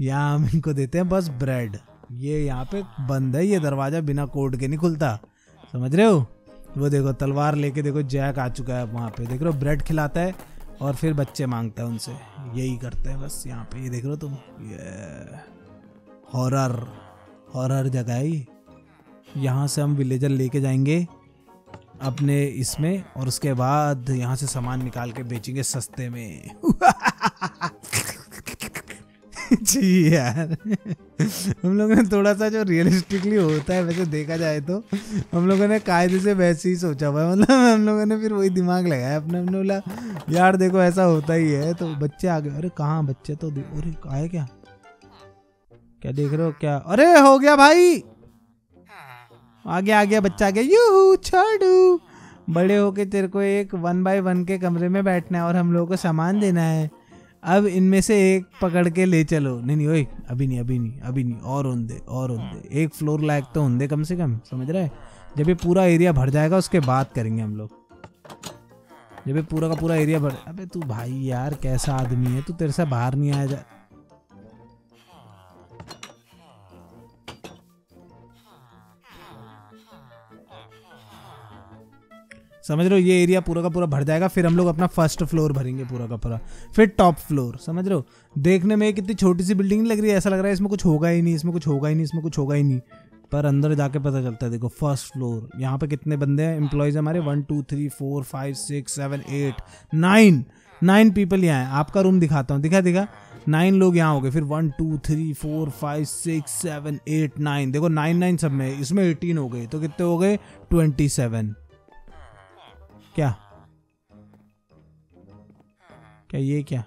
यहाँ हम इनको देते हैं बस ब्रेड ये यहाँ पे बंद है, ये दरवाज़ा बिना कोड के नहीं खुलता। समझ रहे हो? वो देखो, तलवार लेके देखो, जैक आ चुका है वहाँ पे। देख रहे हो ब्रेड खिलाता है। और फिर बच्चे मांगते हैं उनसे। यही करते हैं बस यहाँ पे। ये देख रहे हो तुम? ये हॉरर हॉरर जगह ही यहाँ से हम विलेजर लेके जाएँगे अपने इसमें और उसके बाद यहाँ से सामान निकाल के बेचेंगे सस्ते में। जी यार। हम लोगों ने थोड़ा सा जो रियलिस्टिकली होता है, वैसे देखा जाए तो हम लोगों ने कायदे से वैसे ही सोचा हुआ है। मतलब हम लोगों ने फिर वही दिमाग लगाया अपने, हमने बोला, यार देखो, ऐसा होता ही है। तो बच्चे आ गए, अरे कहाँ बच्चे? तो अरे आए क्या? क्या देख रहे हो? क्या? अरे हो गया भाई। आ गया आ गया बच्चा आ गया यूहू, छोड़ू। बड़े होके तेरे को एक वन बाय वन के कमरे में बैठना है और हम लोगों को सामान देना है। अब इनमें से एक पकड़ के ले चलो। नहीं नहीं ओए अभी नहीं अभी नहीं अभी नहीं और होंदे और होंदे। एक फ्लोर लायक तो होंगे कम से कम समझ रहा? है जब ये पूरा एरिया भर जाएगा उसके बाद करेंगे हम लोग। जब ये पूरा का पूरा एरिया भर अबे तू भाई यार कैसा आदमी है? तू तेरे से बाहर नहीं आया जा समझ रहे हो? ये एरिया पूरा का पूरा भर जाएगा, फिर हम लोग अपना फ़र्स्ट फ्लोर भरेंगे पूरा का पूरा। फिर टॉप फ्लोर समझ रहे हो? देखने में कितनी छोटी सी बिल्डिंग लग रही है? ऐसा लग रहा है इसमें कुछ होगा ही नहीं, इसमें कुछ होगा ही नहीं, इसमें कुछ होगा ही नहीं। पर अंदर जाके पता चलता है, देखो फ़र्स्ट फ्लोर यहाँ पे कितने बंदे हैं? एम्प्लॉयज़ हमारे one two three four five six seven eight nine nine people यहाँ हैं। आपका रूम दिखाता हूँ, दिखा दिखा। नाइन लोग यहाँ हो गए, फिर one two three four five six seven eight nine देखो नाइन नाइन सब में इसमें एटीन हो गए तो कितने हो गए? ट्वेंटी सेवन क्या? क्या ये क्या?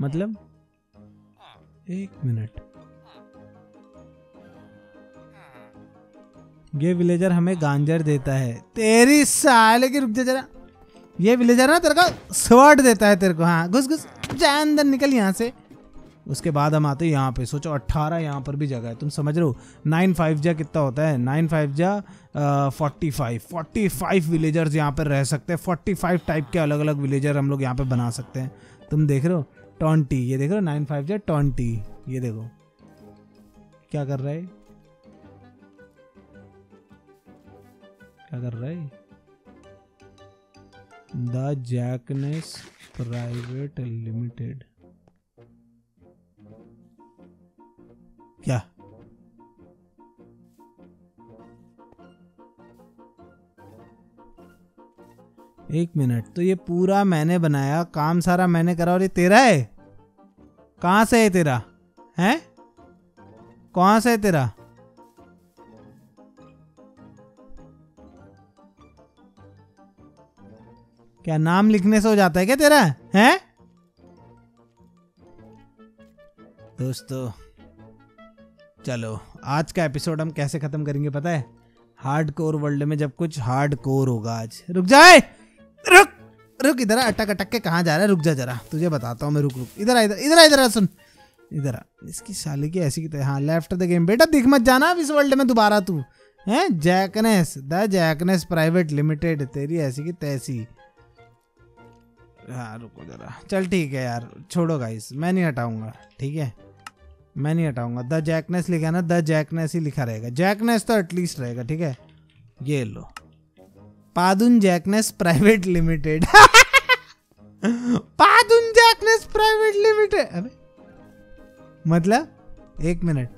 मतलब? एक मिनट। ये विलेजर हमें गांजर देता है। तेरी साले की रुक जा जरा। ये विलेजर ना तेरे को स्वर्ड देता है तेरे को हाँ। घुस घुस। जा अंदर निकल यहाँ से। उसके बाद हम आते हैं यहाँ पे। सोचो 18 यहाँ पर भी जगह है। तुम समझ रहे हो? नाइन फाइव जा कितना होता है? नाइन फाइव जा forty five. Forty five villagers यहाँ पर रह सकते हैं। फोर्टी फाइव टाइप के अलग अलग विलेजर हम लोग यहाँ पे बना सकते हैं। तुम देख रहे हो? ट्वेंटी ये देख रहे हो? नाइन फाइव जा ट्वेंटी ये देखो। क्या कर रहा है? क्या कर रहा है? The Jackness private limited. क्या एक मिनट तो ये पूरा मैंने बनाया, काम सारा मैंने करा और ये तेरा है? कहाँ से है तेरा? है? कहाँ से है तेरा? क्या नाम लिखने से हो जाता है क्या तेरा? है? दोस्तों चलो, आज का एपिसोड हम कैसे खत्म करेंगे पता है? हार्ड कोर वर्ल्ड में जब कुछ हार्ड कोर होगा आज। रुक जाए रुक! रुक, इधर अटक अटक के कहाँ जा रहा है? रुक जा जरा, तुझे बताता हूँ मैं, रुक रुक। इधर इधर इधर इधर सुन। इधर इसकी साले की ऐसी की हाँ लेफ़्ट द गेम बेटा, दिख मत जाना अब इस वर्ल्ड में दोबारा तू। है? Jackness the Jackness private limited तेरी ऐसी की तैसी। हाँ रुको जरा। चल ठीक है यार, छोड़ो गाइस मैं नहीं हटाऊँगा, ठीक है? मैं नहीं हटाऊँगा। द जैकनेस लिखा ना द जैकनेस ही लिखा रहेगा। जैकनेस तो एटलीस्ट रहेगा, ठीक है? ये लो। पादुन जैकनेस प्राइवेट लिमिटेड पादुन जैकनेस प्राइवेट लिमिटेड अबे मतलब एक मिनट।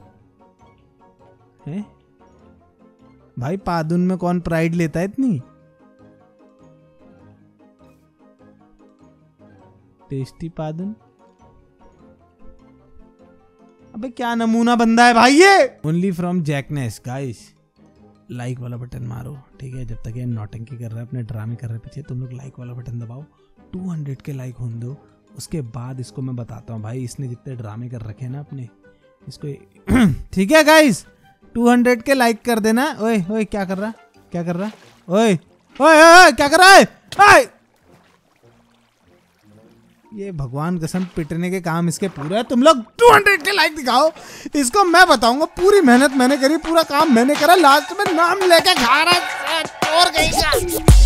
भाई, पादुन में कौन प्राइड लेता है इतनी? टेस्टी पादुन? अबे क्या नमूना बंदा है भाई ये? Only from Jackness guys like वाला बटन मारो, ठीक है? जब तक ये नौटंकी कर रहा है, अपने ड्रामे कर रहे पीछे, तुम लोग लाइक वाला बटन दबाओ। 200 के लाइक होने दो। उसके बाद इसको मैं बताता हूँ भाई, इसने जितने ड्रामे कर रखे हैं ना अपने, इसको ठीक है गाइस 200 के लाइक कर देना। ओए ओए, क्या कर रहा? क्या कर रहा? ओए ओए ओए क्या कर रहा है? ये भगवान कसम पिटने के काम इसके पूरे है। तुम लोग 200 के लाइक दिखाओ। इसको मैं बताऊँगा, पूरी मेहनत मैंने करी, पूरा काम मैंने करा लास्ट में नाम लेके खा रहा है